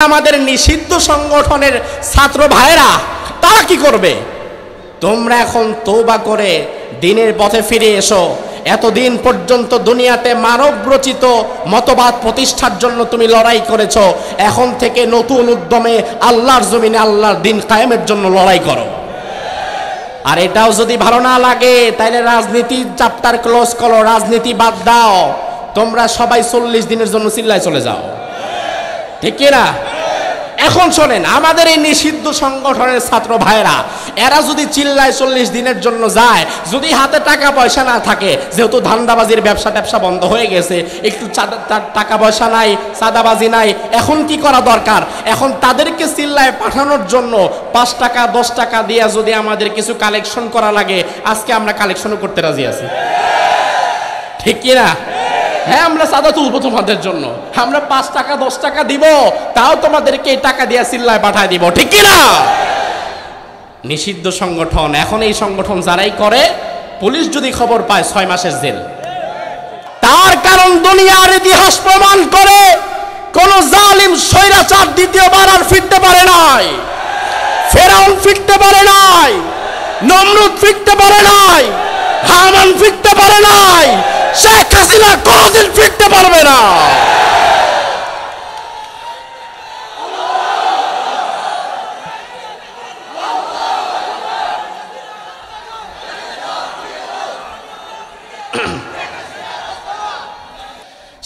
আমাদের নিষিদ্ধ সংগঠনের ছাত্র ভাইরা তারা কি করবে? তোমরা এখন তৌবা করে দিনের পথে ফিরে এসো। এতদিন পর্যন্ত দুনিয়াতে মানব রচিত মতবাদ প্রতিষ্ঠার জন্য তুমি লড়াই করেছ। এখন থেকে নতুন উদ্যমে আল্লাহর জমিনে আল্লাহর দিন কায়েমের জন্য লড়াই করো। আর এটাও যদি ভালো না লাগে তাহলে রাজনীতি চাপ্টার ক্লোজ করো, রাজনীতি বাদ দাও। তোমরা সবাই চল্লিশ দিনের জন্য চিল্লায় চলে যাও। ঠিক কি না এখন শোনেন, আমাদের এই নিষিদ্ধ সংগঠনের ছাত্র ভাইরা এরা যদি চিল্লায় চল্লিশ দিনের জন্য যায়, যদি হাতে টাকা পয়সা না থাকে, যেহেতু ধান্দাবাজির ব্যবসা ট্যাবসা বন্ধ হয়ে গেছে, একটু টাকা পয়সা নাই, চাঁদাবাজি নাই, এখন কি করা দরকার? এখন তাদেরকে চিল্লায় পাঠানোর জন্য পাঁচ টাকা, দশ টাকা দিয়ে যদি আমাদের কিছু কালেকশন করা লাগে, আজকে আমরা কালেকশনও করতে রাজি আছি। ঠিক কি না হ্যাঁ আমরা চাঁদা তুলবো তোমাদের জন্য। আমরা পাঁচ টাকা, দশ টাকা দিব, তাও তোমাদেরকে এই টাকা দিয়ে চিল্লায় পাঠায় দিব, ঠিক কি না নিষিদ্ধ সংগঠন। এখন এই সংগঠন যারাই করে, পুলিশ যদি খবর পায়, ছয় মাসের জেল। তার কারণ দুনিয়ার ইতিহাস প্রমাণ করে, কোন জালিম স্বৈরাচার দ্বিতীয়বার আর ফিরতে পারে নাই। ফেরাউন ফিরতে পারে নাই, নমরুদ ফিরতে পারে নাই, হামান ফিরতে পারে নাই শেখ হাসিনা কোনদিন ফিরতে পারবে না।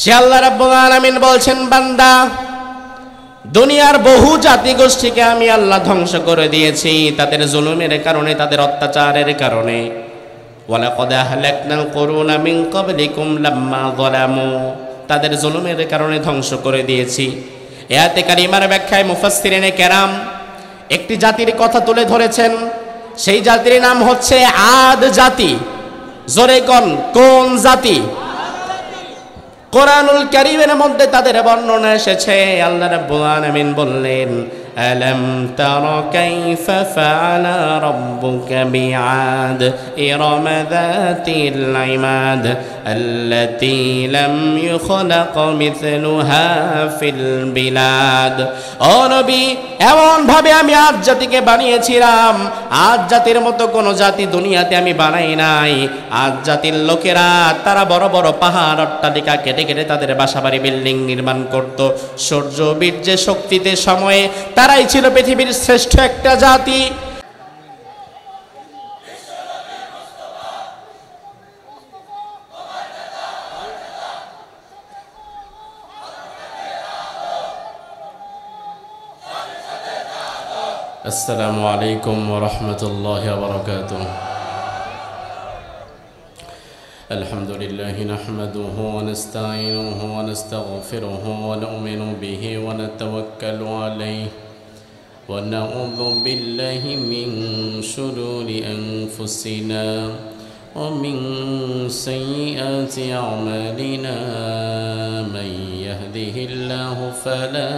সে আল্লাহ রাব্বুল আলামিন বলছেন, বান্দা, দুনিয়ার বহু জাতিগোষ্ঠীকে আমি আল্লাহ ধ্বংস করে দিয়েছি। তাদের জুলুমের কারণে, তাদের অত্যাচারের কারণে। ওয়ালাকাদ আহলাকনাল কুরুনা মিন ক্বাবলিকুম লাম্মা যালামু। তাদের জুলুমের কারণে ধ্বংস করে দিয়েছি। এয়াতে কারিমার ব্যাখ্যায় মুফাসসিরিনে কেরাম একটি জাতির কথা তুলে ধরেছেন। সেই জাতির নাম হচ্ছে আদ জাতি। জোরে কন? কোন জাতি? কোরআনুল কারীমের মধ্যে তাদের বর্ণনা এসেছে। আল্লাহ রাব্বুল আলামিন বললেন আলাম তারা কাইফা ফাআলা রাব্বুকা বিআদ ইরম যাতিল ইমাদ আল্লাতী লাম ইখলাক মিথলুহা ফিল বিলাদ ও নবী এমন ভাবে আমি আজ জাতিকে বানিয়েছিলাম। আজ জাতির মতো কোন জাতি দুনিয়াতে আমি বানাই নাই। আজ জাতির লোকেরা তারা বড় বড় পাহাড় অট্টালিকা কেটে কেটে তাদের বাসাবাড়ি বিল্ডিং নির্মাণ করত। সূর্য বীর্যে শক্তিতে সময়ে তারাই ছিল পৃথিবীর শ্রেষ্ঠ একটা জাতি السلام عليكم ورحمة الله وبركاته الحمد لله نحمده ونستعينه ونستغفره ونؤمن به ونتوكل عليه ونعوذ بالله من شرور أنفسنا ومن سيئات أعمالنا. من يهده الله فلا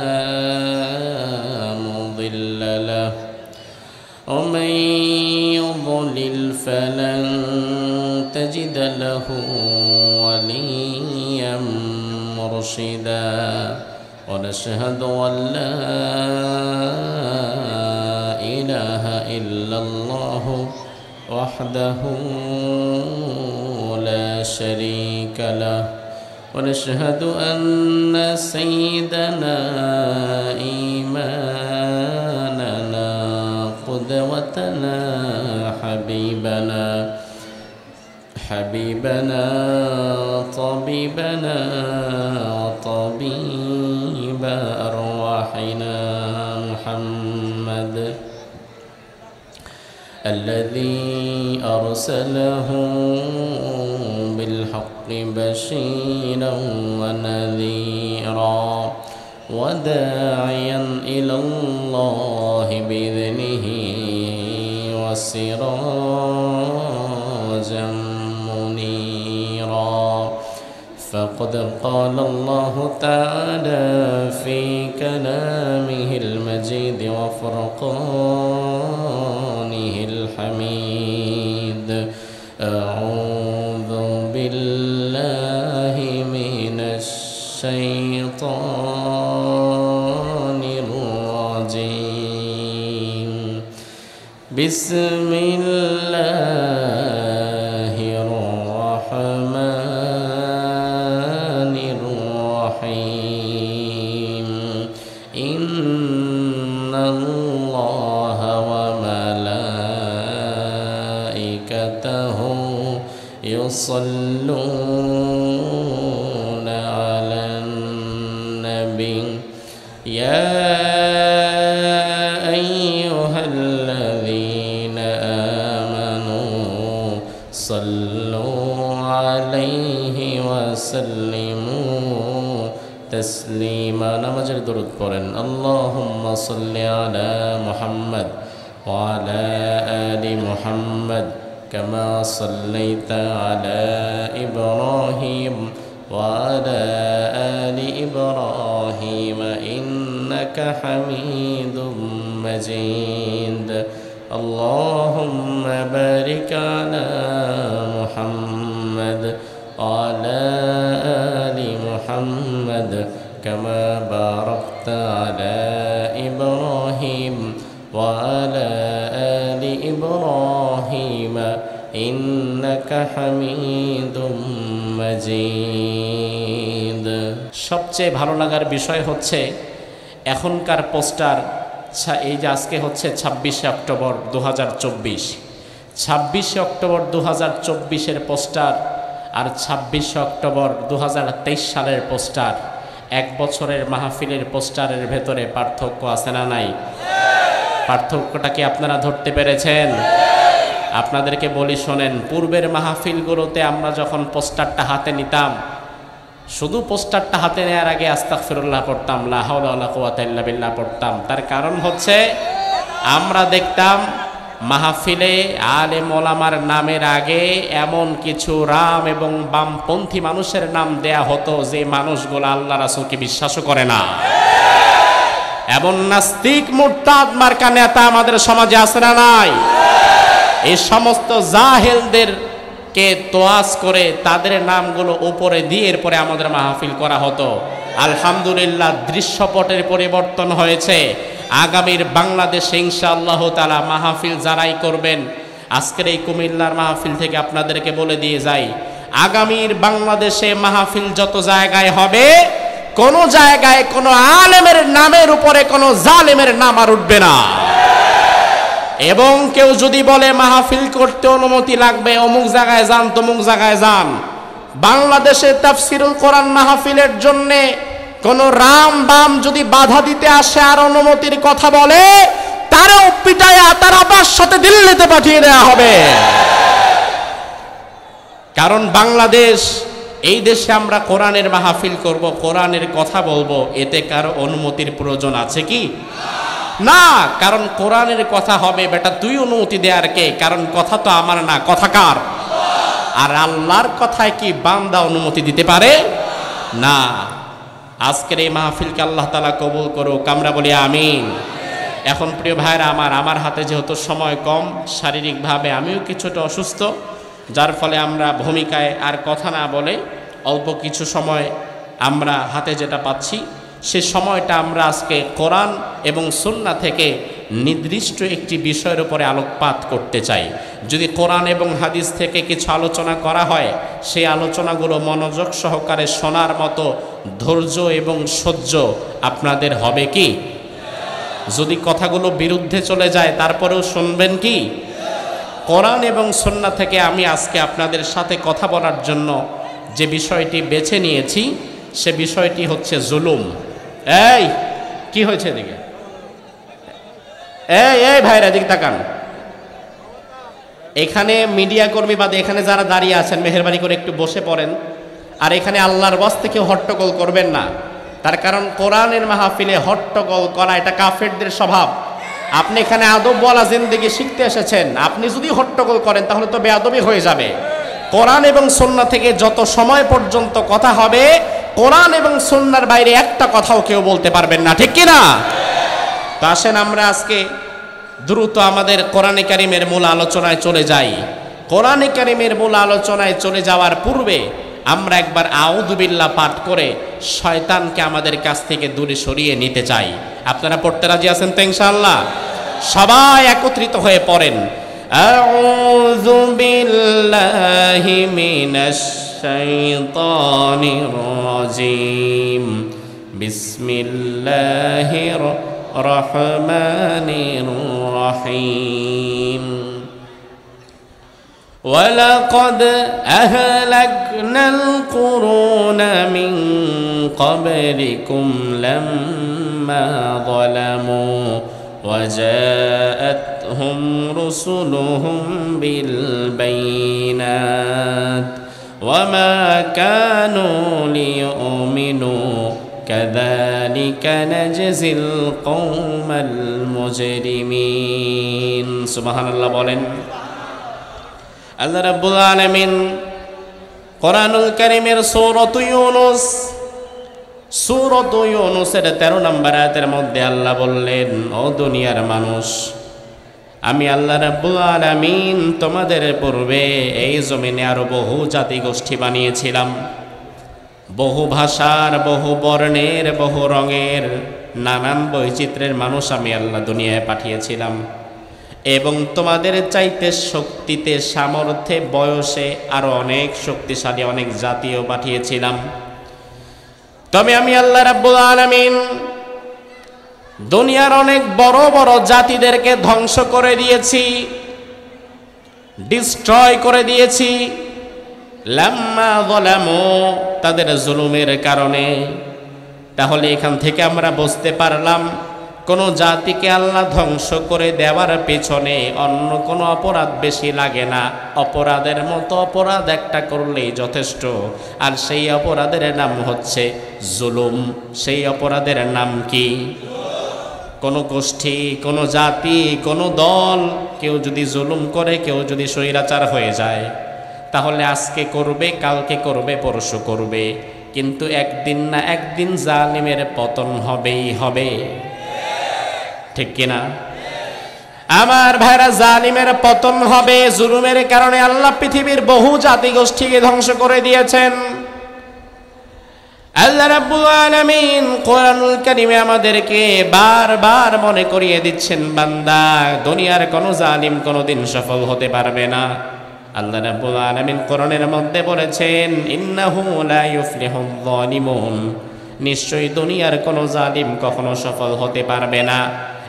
مضل له ومن يضلل فلن تجد له وليا مرشدا. ونشهد أن لا إله إلا الله وحده لا شريك له. ونشهد أن سيدنا إيماننا قدوتنا حبيبنا حبيبنا طبيبنا طبيب الذي أرسله بالحق بشيرا ونذيرا وداعيا إلى الله بإذنه وسراجا منيرا فقد قال الله تعالى في كلامه المجيد وفرقانه بسم الله الرحمن الرحيم. إن الله وملائكته يصلون الذين آمنوا صلوا عليه وسلموا تسليما. نمجر درود قرن اللهم صل على محمد وعلى آل محمد كما صليت على إبراهيم وعلى آل إبراهيم إنك حميد مجيد. اللهم بارك على محمد وعلى آل محمد كما باركت على إبراهيم وعلى آل إبراهيم إنك حميد مجيد সবচেয়ে ভালো লাগার বিষয় হচ্ছে এখনকার পোস্টার এই যে আজকে হচ্ছে ছাব্বিশে অক্টোবর দু হাজার চব্বিশ। ছাব্বিশে অক্টোবর দু হাজার চব্বিশের পোস্টার আর ছাব্বিশে অক্টোবর দু হাজার তেইশ সালের পোস্টার। এক বছরের মাহফিলের পোস্টারের ভেতরে পার্থক্য আছে না নাই? পার্থক্যটা কি আপনারা ধরতে পেরেছেন? আপনাদেরকে বলি শোনেন, পূর্বের মাহফিলগুলোতে আমরা যখন পোস্টারটা হাতে নিতাম শুধু পোস্টারটা হাতে নেওয়ার আগে আস্তাক ফিরুল্লাহ পড়তাম লাহাউল্লাহ পড়তাম। তার কারণ হচ্ছে, আমরা দেখতাম মাহফিলে আলে মোলামার নামের আগে এমন কিছু রাম এবং বামপন্থী মানুষের নাম দেয়া হতো যে মানুষগুলো আল্লাহ রাসুলকে বিশ্বাসও করে না। এমন নাস্তিক, মুরতাদ, মার্কা নেতা আমাদের সমাজে না নাই? এই সমস্ত জাহেলদের কে তোয়াজ করে তাদের নামগুলো উপরে দিয়ে এরপরে আমাদের মাহফিল করা হতো। আলহামদুলিল্লাহ দৃশ্যপটের পরিবর্তন হয়েছে। আগামীর বাংলাদেশে ইনশাআল্লাহ তালা মাহফিল যারাই করবেন, আজকের এই কুমিল্লার মাহফিল থেকে আপনাদেরকে বলে দিয়ে যাই, আগামীর বাংলাদেশে মাহফিল যত জায়গায় হবে, কোনো জায়গায় কোনো আলেমের নামের উপরে কোনো জালেমের নাম আর উঠবে না। এবং কেউ যদি বলে মাহফিল করতে অনুমতি লাগবে, অমুক জায়গায় যান, তমুক জায়গায় যান। বাংলাদেশে তাফসিরুল কোরআন মাহফিলের জন্য কোন রাম বাম যদি বাধা দিতে আসে আর অনুমতির কথা বলে, তারও পিটায়া তার আবার সাথে দিল্লিতে পাঠিয়ে দেওয়া হবে। কারণ বাংলাদেশ, এই দেশে আমরা কোরআনের মাহফিল করব, কোরআনের কথা বলব, এতে কারও অনুমতির প্রয়োজন আছে কি? না কারণ কোরআনের কথা হবে, বেটা, তুই অনুমতি দেয়ার কে? কারণ কথা তো আমার না, কথা কার? আর আল্লাহর কথায় কি বান্দা অনুমতি দিতে পারে? না। আজকের এই মাহফিলকে আল্লাহ তালা কবুল করুক, আমরা বলি আমিন। এখন প্রিয় ভাইরা আমার আমার হাতে যেহেতু সময় কম, শারীরিকভাবে আমিও কিছুটা অসুস্থ, যার ফলে আমরা ভূমিকায় আর কথা না বলে অল্প কিছু সময় আমরা হাতে যেটা পাচ্ছি সে সময়টা আমরা আজকে কোরআন এবং সুন্না থেকে নির্দিষ্ট একটি বিষয়ের উপরে আলোকপাত করতে চাই। যদি কোরআন এবং হাদিস থেকে কিছু আলোচনা করা হয়, সেই আলোচনাগুলো মনোযোগ সহকারে শোনার মতো ধৈর্য এবং সহ্য আপনাদের হবে কি? যদি কথাগুলো বিরুদ্ধে চলে যায়, তারপরেও শুনবেন কি? কোরআন এবং সন্না থেকে আমি আজকে আপনাদের সাথে কথা বলার জন্য যে বিষয়টি বেছে নিয়েছি, সে বিষয়টি হচ্ছে জুলুম। এই, কি হয়েছে এদিকে? এই এই ভাইরা দিক তাকান। এখানে মিডিয়া কর্মী বাদে এখানে যারা দাঁড়িয়ে আছেন, মেহরবানি করে একটু বসে পড়েন। আর এখানে আল্লাহর বস থেকে হট্টগোল করবেন না। তার কারণ কোরআনের মাহফিলে হট্টগোল করা, এটা কাফেরদের স্বভাব। আপনি এখানে আদব বলা জিন্দিগি শিখতে এসেছেন। আপনি যদি হট্টগোল করেন, তাহলে তো বেআদবি হয়ে যাবে। কোরআন এবং সন্না থেকে যত সময় পর্যন্ত কথা হবে কোরআন এবং সন্ন্যার বাইরে একটা কথাও কেউ বলতে পারবেন না, ঠিক কিনা? তো আসেন আমরা আজকে দ্রুত আমাদের কোরআনে কারিমের মূল আলোচনায় চলে যাই। কোরআনে কারিমের মূল আলোচনায় চলে যাওয়ার পূর্বে আমরা একবার আউদুবিল্লা পাঠ করে শয়তানকে আমাদের কাছ থেকে দূরে সরিয়ে নিতে চাই। আপনারা পড়তে রাজি আছেন তো ইনশাল্লাহ সবাই একত্রিত হয়ে পড়েন। আউযু বিল্লাহি মিনাশ الشيطان الرجيم. بسم الله الرحمن الرحيم. ولقد أهلكنا القرون من قبلكم لما ظلموا وجاءتهم رسلهم بالبينات. وما كانوا ليؤمنوا كذلك نجزي القوم المجرمين سبحان الله বলেন আল্লাহ রাব্বুল আলামিন কোরআনুল কারীমের সূরাত ইউনুস সূরাত ইউনুসের 13 নম্বর আয়াতের মধ্যে আল্লাহ বললেন ও দুনিয়ার মানুষ আমি আল্লাহ রাব্বুল আলামিন তোমাদের পূর্বে এই জমিনে আরও বহু জাতি গোষ্ঠী বানিয়েছিলাম। বহু ভাষার, বহু বর্ণের, বহু রঙের নানান বৈচিত্র্যের মানুষ আমি আল্লাহ দুনিয়ায় পাঠিয়েছিলাম। এবং তোমাদের চাইতে শক্তিতে, সামর্থ্যে, বয়সে আরও অনেক শক্তিশালী, অনেক জাতীয় পাঠিয়েছিলাম। তবে আমি আল্লাহ রাব্বুল আলামিন দুনিয়ার অনেক বড় বড় জাতিদেরকে ধ্বংস করে দিয়েছি ডিস্ট্রয় করে দিয়েছি। লাম্মা গলামো তাদের জুলুমের কারণে। তাহলে এখান থেকে আমরা বুঝতে পারলাম, কোনো জাতিকে আল্লাহ ধ্বংস করে দেওয়ার পেছনে অন্য কোনো অপরাধ বেশি লাগে না। অপরাধের মতো অপরাধ একটা করলেই যথেষ্ট। আর সেই অপরাধের নাম হচ্ছে জুলুম। সেই অপরাধের নাম কি? কোনো গোষ্ঠী, কোনো জাতি, কোনো দল কেউ যদি জুলুম করে, কেউ যদি স্বৈরাচার হয়ে যায়, তাহলে আজকে করবে, কালকে করবে, পরশু করবে। কিন্তু একদিন না একদিন জালিমের পতন হবেই হবে। ঠিক কিনা আমার ভাইরা, জালিমের পতন হবে, জুলুমের কারণে আল্লাহ পৃথিবীর বহু জাতি গোষ্ঠীকে ধ্বংস করে দিয়েছেন। আল্লাহ রাব্বুল আলামিন কোরআনুল কারীমে আমাদেরকে বারবার মনে করিয়ে দিচ্ছেন, বান্দা, দুনিয়ার কোনো জালিম কোনোদিন সফল হতে পারবে না। আল্লাহ রাব্বুল আলামিন কোরআনের মধ্যে বলেছেন, ইন্নাহু লা ইউফলিহুল যালিমুন। নিশ্চয়ই দুনিয়ার কোনো জালিম কখনো সফল হতে পারবে না।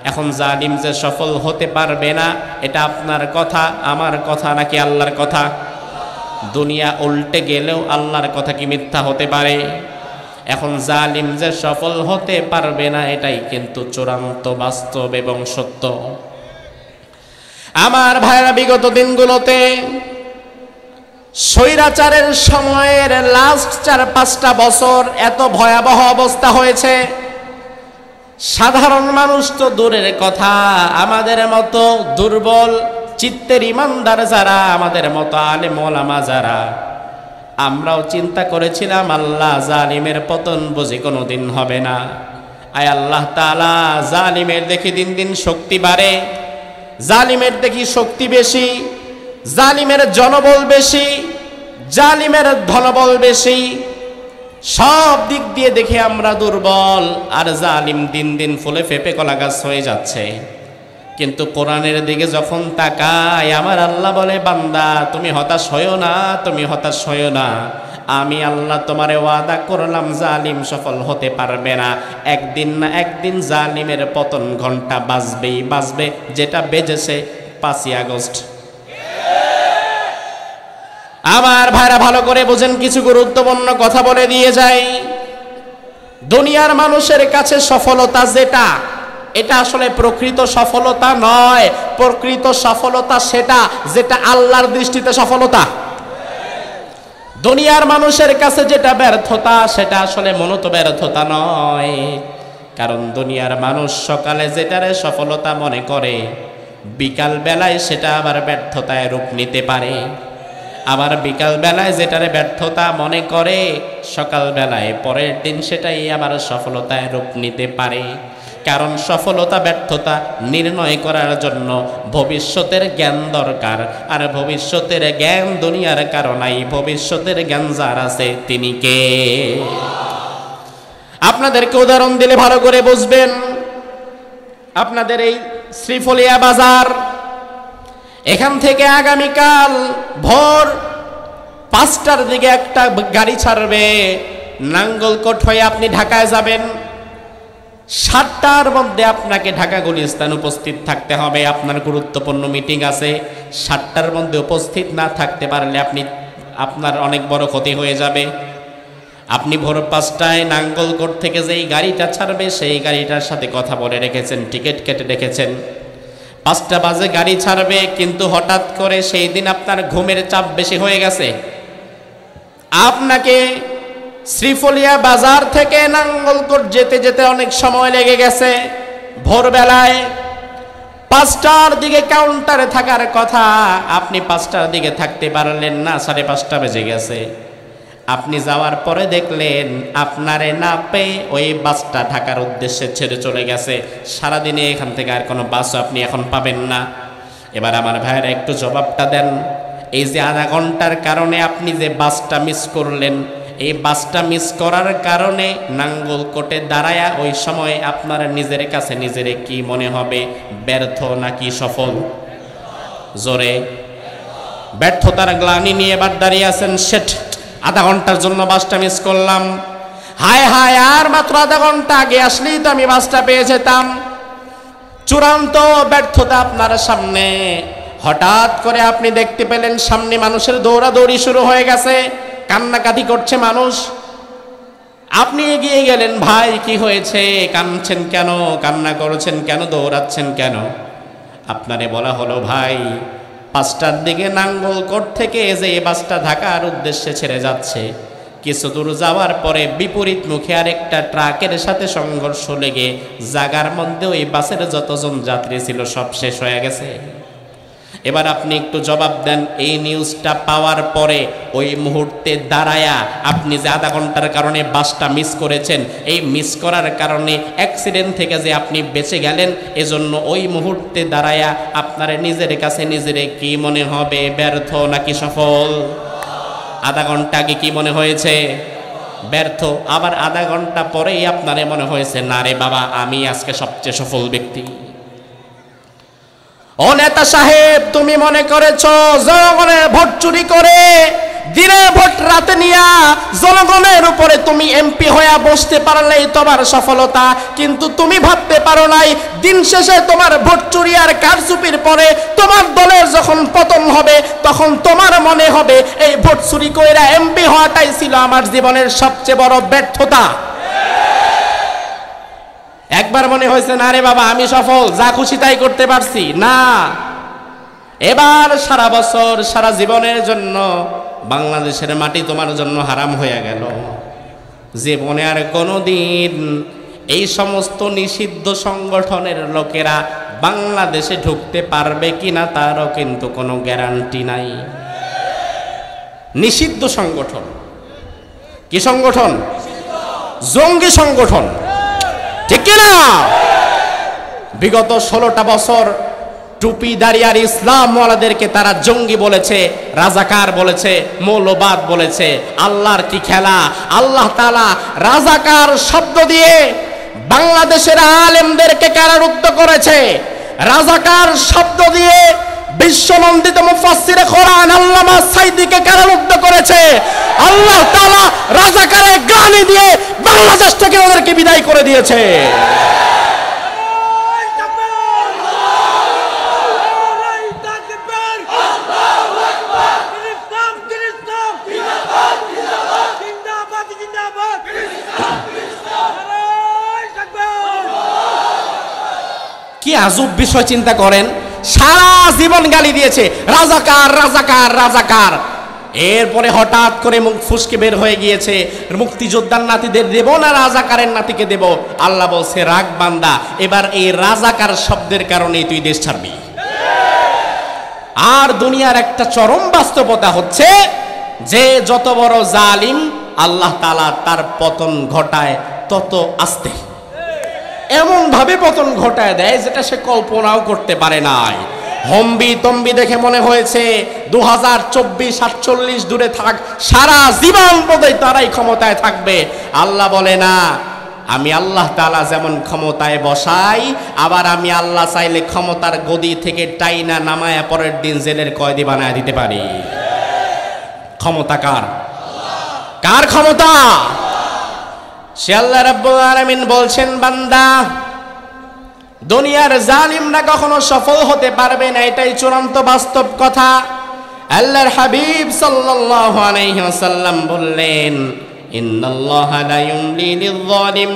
এখন জালিম যে সফল হতে পারবে না, এটা আপনার কথা, আমার কথা নাকি আল্লাহর কথা? দুনিয়া উল্টে গেলেও আল্লাহর কথা কি মিথ্যা হতে পারে? এখন জালিম যে সফল হতে পারবে না, এটাই কিন্তু চূড়ান্ত বাস্তব এবং সত্য। আমার ভাইরা বিগত দিনগুলোতে স্বৈরাচারের সময়ের লাস্ট চার, পাঁচটা বছর এত ভয়াবহ অবস্থা হয়েছে। সাধারণ মানুষ তো দূরের কথা, আমাদের মতো দুর্বল চিত্তের ইমানদার যারা, আমাদের মতো আলে মোলামা যারা আমরাও চিন্তা করেছিলাম, আল্লাহ জালিমের পতন বুঝি কোনো দিন হবে না। আয় আল্লাহ তালা জালিমের দেখি দিন দিন শক্তি বাড়ে, জালিমের দেখি শক্তি বেশি, জালিমের জনবল বেশি, জালিমের ধনবল বেশি। সব দিক দিয়ে দেখে আমরা দুর্বল, আর জালিম দিন দিন ফুলে ফেপে কলা গাছ হয়ে যাচ্ছে। কিন্তু কোরআনের দিকে যখন তাকায়, আমার আল্লাহ বলে, বান্দা, তুমি হতাশ হইও না, তুমি হতাশ হইও না। আমি আল্লাহ তোমারে ওয়াদা করলাম, জালিম সফল হতে পারবে না। একদিন না একদিন জালিমের পতন ঘণ্টা বাজবেই বাজবে, যেটা বেজেছে পাঁচই আগস্ট। আমার ভাইরা, ভালো করে বোঝেন, কিছু গুরুত্বপূর্ণ কথা বলে দিয়ে যাই। দুনিয়ার মানুষের কাছে সফলতা যেটা এটা আসলে প্রকৃত সফলতা নয়। প্রকৃত সফলতা সেটা যেটা আল্লাহর দৃষ্টিতে সফলতা। দুনিয়ার মানুষের কাছে যেটা ব্যর্থতা, সেটা আসলে মনত ব্যর্থতা নয়। কারণ দুনিয়ার মানুষ সকালে যেটারে সফলতা মনে করে, বিকাল বেলায় সেটা আবার ব্যর্থতায় রূপ নিতে পারে। আবার বিকাল বেলায় যেটারে ব্যর্থতা মনে করে, সকাল বেলায় পরের দিন সেটাই আবার সফলতায় রূপ নিতে পারে। কারণ সফলতা, ব্যর্থতা নির্ণয় করার জন্য ভবিষ্যতের জ্ঞান দরকার। আর ভবিষ্যতের জ্ঞান দুনিয়ার কারণাই ভবিষ্যতের জ্ঞান যার আছে তিনি কে? আপনাদেরকে উদাহরণ দিলে ভালো করে বুঝবেন। আপনাদের এই শ্রীফলিয়া বাজার, এখান থেকে আগামীকাল ভোর পাঁচটার দিকে একটা গাড়ি ছাড়বে। নাঙ্গলকোট হয়ে আপনি ঢাকায় যাবেন। সাতটার মধ্যে আপনাকে ঢাকা গুলিস্তান উপস্থিত থাকতে হবে। আপনার গুরুত্বপূর্ণ মিটিং আছে। সাতটার মধ্যে উপস্থিত না থাকতে পারলে আপনি, আপনার অনেক বড় ক্ষতি হয়ে যাবে। আপনি ভোর পাঁচটায় নাঙ্গলকোট থেকে যেই গাড়িটা ছাড়বে, সেই গাড়িটার সাথে কথা বলে রেখেছেন, টিকিট কেটে রেখেছেন। পাঁচটা বাজে গাড়ি ছাড়বে, কিন্তু হঠাৎ করে সেই দিন আপনার ঘুমের চাপ বেশি হয়ে গেছে। আপনাকে শ্রীফলিয়া বাজার থেকে নাঙ্গলকোট যেতে যেতে অনেক সময় লেগে গেছে। ভোরবেলায় পাঁচটার দিকে কাউন্টারে থাকার কথা, আপনি পাঁচটার দিকে থাকতে পারলেন না, সাড়ে পাঁচটা বেজে গেছে। আপনি যাওয়ার পরে দেখলেন, আপনারে না পেয়ে ওই বাসটা ঢাকার উদ্দেশ্যে ছেড়ে চলে গেছে। সারাদিনে এখান থেকে আর কোনো বাসও আপনি এখন পাবেন না। এবার আমার ভাইয়েরা একটু জবাবটা দেন। এই যে আধা ঘণ্টার কারণে আপনি যে বাসটা মিস করলেন এই বাসটা মিস করার কারণে নাঙ্গলকোটে দাঁড়ায়া ওই সময় আপনার নিজের কাছে নিজের কি মনে হবে? ব্যর্থ নাকি সফল? জোরে। ব্যর্থতার গ্লানি নিয়ে এবার দাঁড়িয়ে আছেন সেট আধা ঘণ্টার জন্য বাসটা মিস করলাম। হায় হায়, আর মাত্র আধা ঘণ্টা আগে আসলেই তো আমি বাসটা পেয়ে যেতাম। চূড়ান্ত ব্যর্থতা আপনার সামনে। হঠাৎ করে আপনি দেখতে পেলেন সামনে মানুষের দৌড়াদৌড়ি শুরু হয়ে গেছে। কান্নাকাটি করছে মানুষ। আপনি এগিয়ে গেলেন, ভাই, কি হয়েছে? কানছেন কেন? কান্না করেছেন কেন? দৌড়াচ্ছেন কেন? আপনারে বলা হলো, ভাই, পাঁচটার দিকে নাঙ্গলকোট থেকে যে বাসটা ঢাকার উদ্দেশ্যে ছেড়ে যাচ্ছে, কিছু দূর যাওয়ার পরে বিপরীত মুখে আরেকটা ট্রাকের সাথে সংঘর্ষ লেগে জাগার মধ্যে ওই বাসের যতজন যাত্রী ছিল সব শেষ হয়ে গেছে। এবার আপনি একটু জবাব দেন, এই নিউজটা পাওয়ার পরে ওই মুহূর্তে দাঁড়ায়া আপনি যে আধা ঘণ্টার কারণে বাসটা মিস করেছেন, এই মিস করার কারণে অ্যাক্সিডেন্ট থেকে যে আপনি বেঁচে গেলেন, এজন্য ওই মুহূর্তে দাঁড়ায়া আপনার নিজের কাছে নিজের কি মনে হবে, ব্যর্থ নাকি সফল? আধা ঘণ্টা আগে কি মনে হয়েছে? ব্যর্থ। আবার আধা ঘণ্টা পরেই আপনারে মনে হয়েছে, না রে বাবা, আমি আজকে সবচেয়ে সফল ব্যক্তি। ও নেতা সাহেব, তুমি মনে করেছ জনগণের ভোট চুরি করে দিনে ভোট রাতে নিয়া জনগণের উপরে তুমি এমপি হয়ে বসতে পারলেই তোমার সফলতা, কিন্তু তুমি ভাবতে পারো নাই, দিন শেষে তোমার ভোট চুরি আর কারচুপির পরে তোমার দলের যখন পতন হবে, তখন তোমার মনে হবে, এই ভোট চুরি কইরা এমপি হওয়াটাই ছিল আমার জীবনের সবচেয়ে বড় ব্যর্থতা। একবার মনে হয়েছে, না রে বাবা, আমি সফল, যা খুশি তাই করতে পারছি। না। এবার সারা বছর, সারা জীবনের জন্য বাংলাদেশের মাটি তোমার জন্য হারাম হয়ে গেল। জীবনে আর কোনোদিন এই সমস্ত নিষিদ্ধ সংগঠনের লোকেরা বাংলাদেশে ঢুকতে পারবে কিনা তারও কিন্তু কোনো গ্যারান্টি নাই। নিষিদ্ধ সংগঠন। কি সংগঠন? জঙ্গি সংগঠন। ঠিক কিনা? বিগত ষোলোটা বছর টুপি দাঁড়িয়ার ইসলামওয়ালাদেরকে তারা জঙ্গি বলেছে, রাজাকার বলেছে, মৌলবাদ বলেছে। আল্লাহর কি খেলা? আল্লাহ তালা রাজাকার শব্দ দিয়ে বাংলাদেশের আলেমদেরকে কারারুদ্ধ করেছে। রাজাকার শব্দ দিয়ে বিশ্বনন্দিত মুফাসসিরে কোরআন আল্লামা সাইদিকে কারারুদ্ধ করেছে। আল্লাহ তাআলা রাজাকারে গালি দিয়ে বাংলাদেশ ওদেরকে বিদায় করে দিয়েছে। কি আজব বিষয় চিন্তা করেন? সারা জীবন গালি দিয়েছে, রাজাকার রাজাকার রাজাকার। এরপরে হঠাৎ করে মুখ ফুসকে বের হয়ে গিয়েছে। মুক্তিযোদ্ধার নাতিদের দেব না রাজাকারের নাতিকে দেব? আল্লাহ বলছে, রাগ বান্দা, এবার এই রাজাকার শব্দের কারণে তুই দেশ ছাড়বি। আর দুনিয়ার একটা চরম বাস্তবতা হচ্ছে যে যত বড় জালিম আল্লাহ তালা তার পতন ঘটায় তত আস্তে। এমন ভাবে পতন ঘটায় দেয় যেটা সে কল্পনাও করতে পারে নাই। হম্বি তম্বি দেখে মনে হয়েছে দু হাজার চব্বিশ, সাতচল্লিশ দূরে থাক, সারা জীবন বোধহয় তারাই ক্ষমতায় থাকবে। আল্লাহ বলে, না, আমি আল্লাহ তালা যেমন ক্ষমতায় বসাই, আবার আমি আল্লাহ চাইলে ক্ষমতার গদি থেকে টাইনা নামায়া পরের দিন জেলের কয়দি বানায় দিতে পারি। ক্ষমতা কার? কার ক্ষমতা? সে আল্লাহ রাব্বুল আলামিন বলছেন, বান্দা দুনিয়ার জালিমরা কখনো সফল হতে পারবে না, এটাই চূড়ান্ত বাস্তব কথা। আল্লাহর হাবিব সাল্লাল্লাহু আলাইহি ওয়াসাল্লাম বললেন, ইন্নাল্লাহা লা ইউমলি লিয-যালিম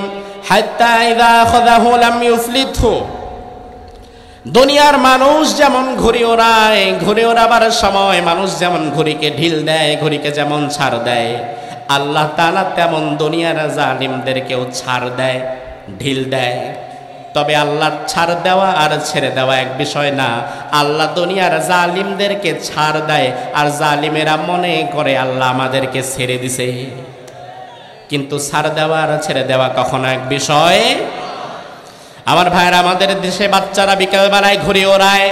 হাত্তা ইযা আখাযাহু লাম ইউফলিতহু। দুনিয়ার মানুষ যেমন ঘুরে ওড়ায় ঘুরে ওড়াবার সময় মানুষ যেমন ঘুড়িকে ঢিল দেয়, ঘুড়িকে যেমন ছাড় দেয়, আল্লাহ তাআলা তেমন দুনিয়ার জালিমদেরকেও ছাড় দেয়, ঢিল দেয়। তবে আল্লাহ ছাড় দেওয়া আর ছেড়ে দেওয়া এক বিষয় না। আল্লাহ দুনিয়ার জালিমদেরকে ছাড় দেয় আর জালিমেরা মনে করে আল্লাহ আমাদেরকে ছেড়ে দিছে। কিন্তু ছাড় দেওয়া আর ছেড়ে দেওয়া কখনো এক বিষয় আমার ভাইয়েরা, আমাদের দেশে বাচ্চারা বিকালবেলায় ঘুরে ওড়ায়।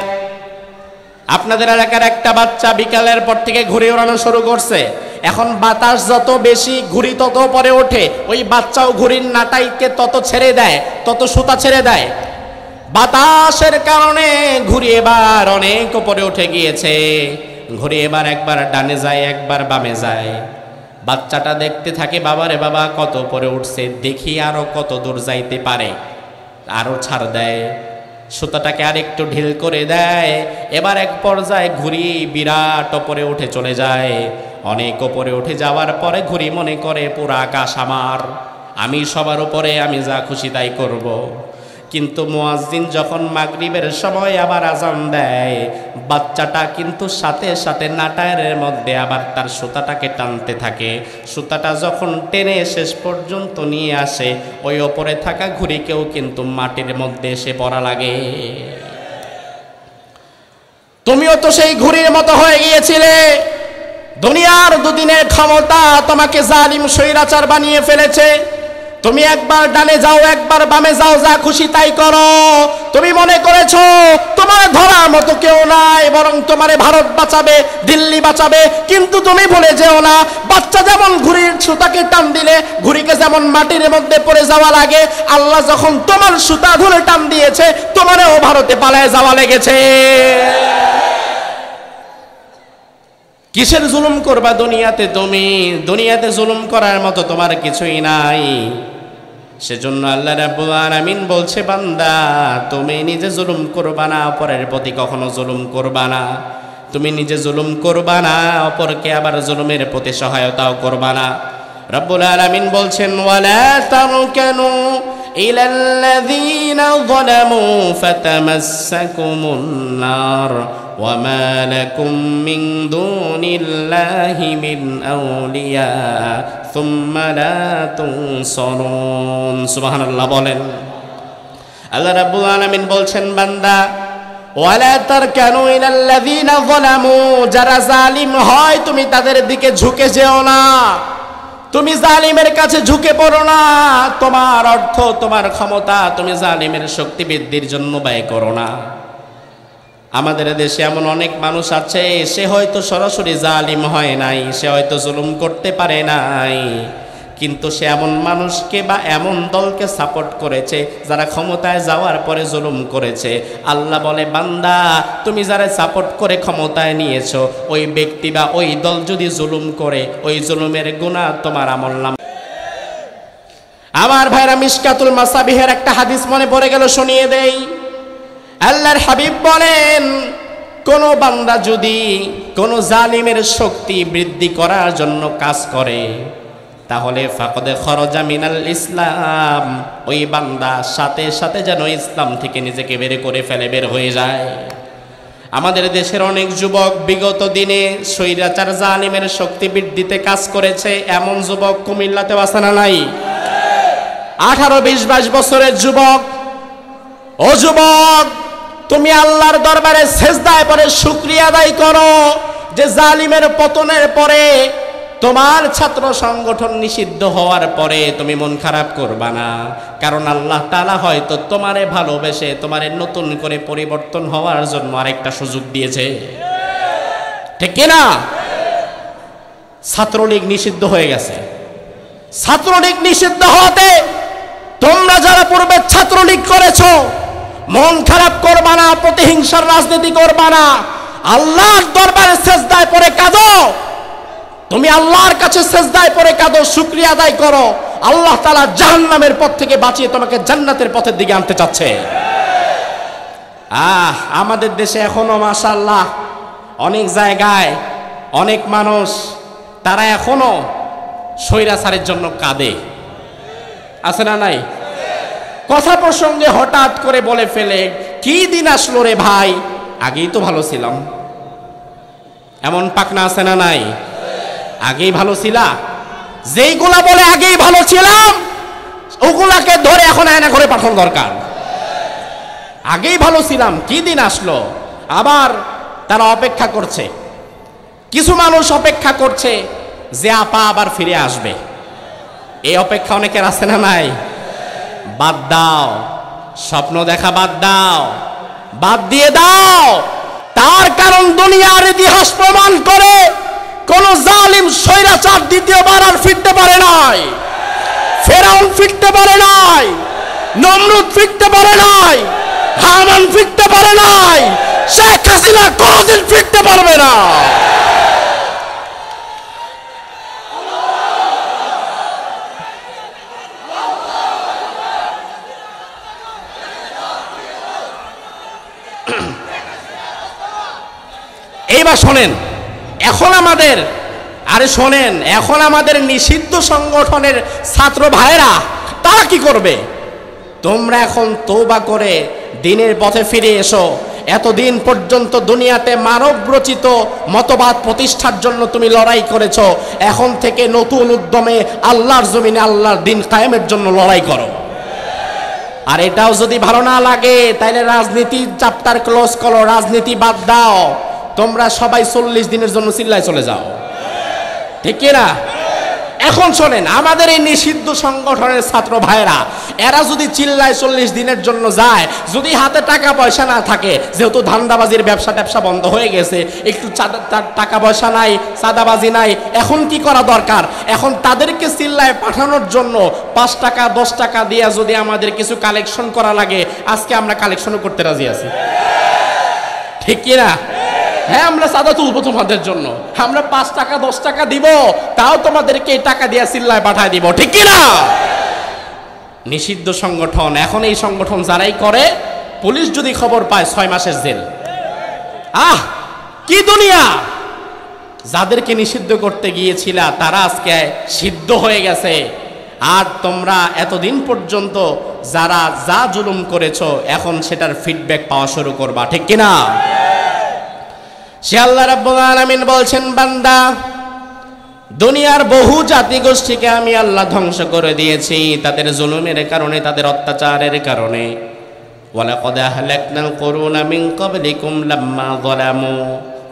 আপনাদের এলাকার একটা বাচ্চা বিকালের পর থেকে ঘুরে ওড়ানো শুরু করছে। এখন বাতাস যত বেশি ঘুড়ি তত পরে ওঠে। ওই বাচ্চাও ঘুড়ির নাটাইকে তত ছেড়ে দেয়, তত সুতা ছেড়ে দেয়। বাতাসের কারণে ঘুরি এবার অনেক উপরে উঠে গিয়েছে। ঘুড়ি এবার একবার ডানে যায়, একবার বামে যায়। বাচ্চাটা দেখতে থাকে বাবারে বাবা, কত উপরে উঠছে, দেখি আরও কত দূর যাইতে পারে। আরও ছাড় দেয়। সুতাটাকে আর একটু ঢিল করে দেয়। এবার এক পর্যায়ে ঘুরি বিরাট ওপরে উঠে চলে যায়। অনেক ওপরে উঠে যাওয়ার পরে ঘুড়ি মনে করে পুরো আকাশ আমার। আমি সবার উপরে, আমি যা খুশি তাই করব। কিন্তু মুয়াজ্জিন যখন মাগরিবের সময় আবার আজান দেয়, বাচ্চাটা কিন্তু সাথে সাথে নাটায়ের মধ্যে আবার তার সুতাটাকে টানতে থাকে। সুতাটা যখন টেনে শেষ পর্যন্ত নিয়ে আসে, ওই ওপরে থাকা ঘুড়িকেও কিন্তু মাটির মধ্যে এসে পড়া লাগে। তুমিও তো সেই ঘুড়ির মতো হয়ে গিয়েছিলে। দুনিয়ার দুদিনের ক্ষমতা তোমাকে জালিম স্বৈরাচার বানিয়ে ফেলেছে। তুমি একবার ডানে যাও, একবার বামে যাও, যা খুশি তাই করো। তুমি মনে করেছ, তোমার ধরার মতো কেউ নাই, বরং তোমারে ভারত বাঁচাবে, দিল্লি বাঁচাবে। কিন্তু তুমি ভুলে যেও না, বাচ্চা যেমন ঘুড়ির সুতাকে টান দিলে, ঘুড়িকে যেমন মাটির মধ্যে পড়ে যাওয়া লাগে, আল্লাহ যখন তোমার সুতা ধরে টান দিয়েছে, তোমারও ভারতে পালায় যাওয়া লেগেছে। কিসের জুলুম করবা দুনিয়াতে তুমি? দুনিয়াতে জুলুম করার মতো তোমার কিছুই নাই। সেজন্য আল্লাহ রাব্বুল আলামিন বলছে, বান্দা, তুমি নিজে জুলুম করবা না, অপরের প্রতি কখনো জুলুম করবা না। তুমি নিজে জুলুম করবা না, অপরকে আবার জুলুমের প্রতি সহায়তাও করবা না। রব্বুল আলামিন বলছেন, ওয়ালা তারকানু إلى الذين ظلموا فتمسكم النار وما لكم من دون الله من أولياء ثم لا تنصرون سبحان الله বলেন আল্লাহ রাব্বুল আলামিন বলছেন বান্দা ওয়ালা তারকানু ইলাল্লাযীনা যালামু যারা জালিম হয় তুমি তাদের দিকে ঝুঁকে যেও না তুমি জালিমের কাছে ঝুঁকে পড়ো না। তোমার অর্থ, তোমার ক্ষমতা তুমি জালিমের শক্তি বৃদ্ধির জন্য ব্যয় করো না। আমাদের দেশে এমন অনেক মানুষ আছে, সে হয়তো সরাসরি জালিম হয় নাই, সে হয়তো জুলুম করতে পারে নাই। কিন্তু সে এমন মানুষকে বা এমন দলকে সাপোর্ট করেছে, যারা ক্ষমতায় যাওয়ার পরে জুলুম করেছে। আল্লাহ বলে, বান্দা, তুমি যারা সাপোর্ট করে ক্ষমতায় নিয়েছো, ওই ব্যক্তি বা ওই দল যদি জুলুম করে, ওই জুলুমের গুণা তোমার আমল নাম আমার ভাইরা মিসকাতুল মাসাবিহের একটা হাদিস মনে পড়ে গেল, শুনিয়ে দেই। আল্লাহর হাবিব বলেন, কোন বান্দা যদি কোন জালিমের শক্তি বৃদ্ধি করার জন্য কাজ করে তাহলে ফাকদে খরজা মিনাল ইসলাম। ওই বান্দা সাথে সাথে যেন ইসলাম থেকে নিজেকে বের করে ফেলে, বের হয়ে যায়। আমাদের দেশের অনেক যুবক বিগত দিনে স্বৈরাচার জালিমের শক্তি বৃদ্ধিতে কাজ করেছে। এমন যুবক কুমিল্লাতে বাসানা নাই? আঠারো, বিশ, বাইশ বছরের যুবক। ও যুবক, তুমি আল্লাহর দরবারে শেষদায় পরে শুক্রিয়া আদায় করো যে জালিমের পতনের পরে তোমার ছাত্র সংগঠন নিষিদ্ধ হওয়ার পরে তুমি মন খারাপ করবা না। কারণ আল্লাহ তালা হয়তো তোমারে ভালোবেসে, তোমারে নতুন করে পরিবর্তন হওয়ার জন্য আরেকটা সুযোগ দিয়েছে। ঠিক কিনা ছাত্রলীগ নিষিদ্ধ হয়ে গেছে। ছাত্রলীগ নিষিদ্ধ হতে তোমরা যারা পূর্বে ছাত্রলীগ করেছ, মন খারাপ করবা না, প্রতিহিংসার রাজনীতি করবা না। আল্লাহর দরবারে সেজদায় পরে কাঁদো। তুমি আল্লাহর কাছে সেজদায় পরে কাঁদো, শুক্রিয়া আদায় করো। আল্লাহ তালা জাহান্নামের পথ থেকে বাঁচিয়ে তোমাকে জান্নাতের পথের দিকে আনতে চাচ্ছে। আহ, আমাদের দেশে এখনও মাশাল্লাহ অনেক জায়গায় অনেক মানুষ, তারা এখনও স্বৈরাচারের জন্য কাঁদে। আছে না নাই? কথা প্রসঙ্গে হঠাৎ করে বলে ফেলে, কি দিন আসলো রে ভাই? আগেই তো ভালো ছিলাম। এমন পাকনা আছে না নাই? আগেই ভালো ছিলা। যেইগুলা বলে আগেই ভালো ছিলাম, ওগুলাকে ধরে এখন আয়না করে পাঠানো দরকার। আগেই ভালো ছিলাম, কি দিন আসলো? আবার তারা অপেক্ষা করছে। কিছু মানুষ অপেক্ষা করছে যে আপা আবার ফিরে আসবে। এই অপেক্ষা অনেকের আছে না নাই? বাদ দাও, স্বপ্ন দেখা বাদ দাও, বাদ দিয়ে দাও। তার কারণ দুনিয়ার ইতিহাস প্রমাণ করে কোন জালিম স্বৈরাচার দ্বিতীয়বার আর ফিরতে পারে নাই। ফেরাউন ফিরতে পারে নাই। নমরুদ ফিরতে পারে নাই। হামান ফিরতে পারে নাই। শেখ হাসিনা কোনদিন ফিরতে পারবে না। এইবার শোনেন এখন আমাদের, আরে শোনেন, এখন আমাদের নিষিদ্ধ সংগঠনের ছাত্র ভাইরা তারা কি করবে? তোমরা এখন তৌবা করে দিনের পথে ফিরে এসো। এতদিন পর্যন্ত দুনিয়াতে মানব রচিত মতবাদ প্রতিষ্ঠার জন্য তুমি লড়াই করেছ। এখন থেকে নতুন উদ্যমে আল্লাহর জমিনে আল্লাহর দিন কায়েমের জন্য লড়াই করো। আর এটাও যদি ভালো না লাগে তাহলে রাজনীতি, চাপ্টার ক্লোজ করো, রাজনীতি বাদ দাও। তোমরা সবাই চল্লিশ দিনের জন্য চিল্লায় চলে যাও। ঠিক কিনা? এখন শোনেন, আমাদের এই নিষিদ্ধ সংগঠনের ছাত্র ভাইরা এরা যদি চিল্লায় চল্লিশ দিনের জন্য যায়, যদি হাতে টাকা পয়সা না থাকে, যেহেতু ধান্দাবাজির ব্যবসা ট্যাবসা বন্ধ হয়ে গেছে, একটু টাকা পয়সা নাই, চাঁদাবাজি নাই, এখন কি করা দরকার? এখন তাদেরকে চিল্লায় পাঠানোর জন্য পাঁচ টাকা, দশ টাকা দিয়ে যদি আমাদের কিছু কালেকশন করা লাগে, আজকে আমরা কালেকশনও করতে রাজি আছি। ঠিক কিনা? হ্যাঁ আমরা চাঁদা তুলবো তোমাদের জন্য। আমরা পাঁচ টাকা, দশ টাকা দিব, তাও তোমাদেরকে এই টাকা দিয়ে চিল্লায় পাঠায় দিব। ঠিক কিনা? নিষিদ্ধ সংগঠন। এখন এই সংগঠন যারাই করে, পুলিশ যদি খবর পায়, ছয় মাসের জেল। আহ, কি দুনিয়া? যাদেরকে নিষিদ্ধ করতে গিয়েছিলা, তারা আজকে সিদ্ধ হয়ে গেছে। আর তোমরা এতদিন পর্যন্ত যারা যা জুলুম করেছ, এখন সেটার ফিডব্যাক পাওয়া শুরু করবা। ঠিক কিনা? সে আল্লাহ রাব্বুল আলামিন বলছেন, বান্দা, দুনিয়ার বহু জাতিগোষ্ঠীকে আমি আল্লাহ ধ্বংস করে দিয়েছি, তাদের জুলুমের কারণে, তাদের অত্যাচারের কারণে।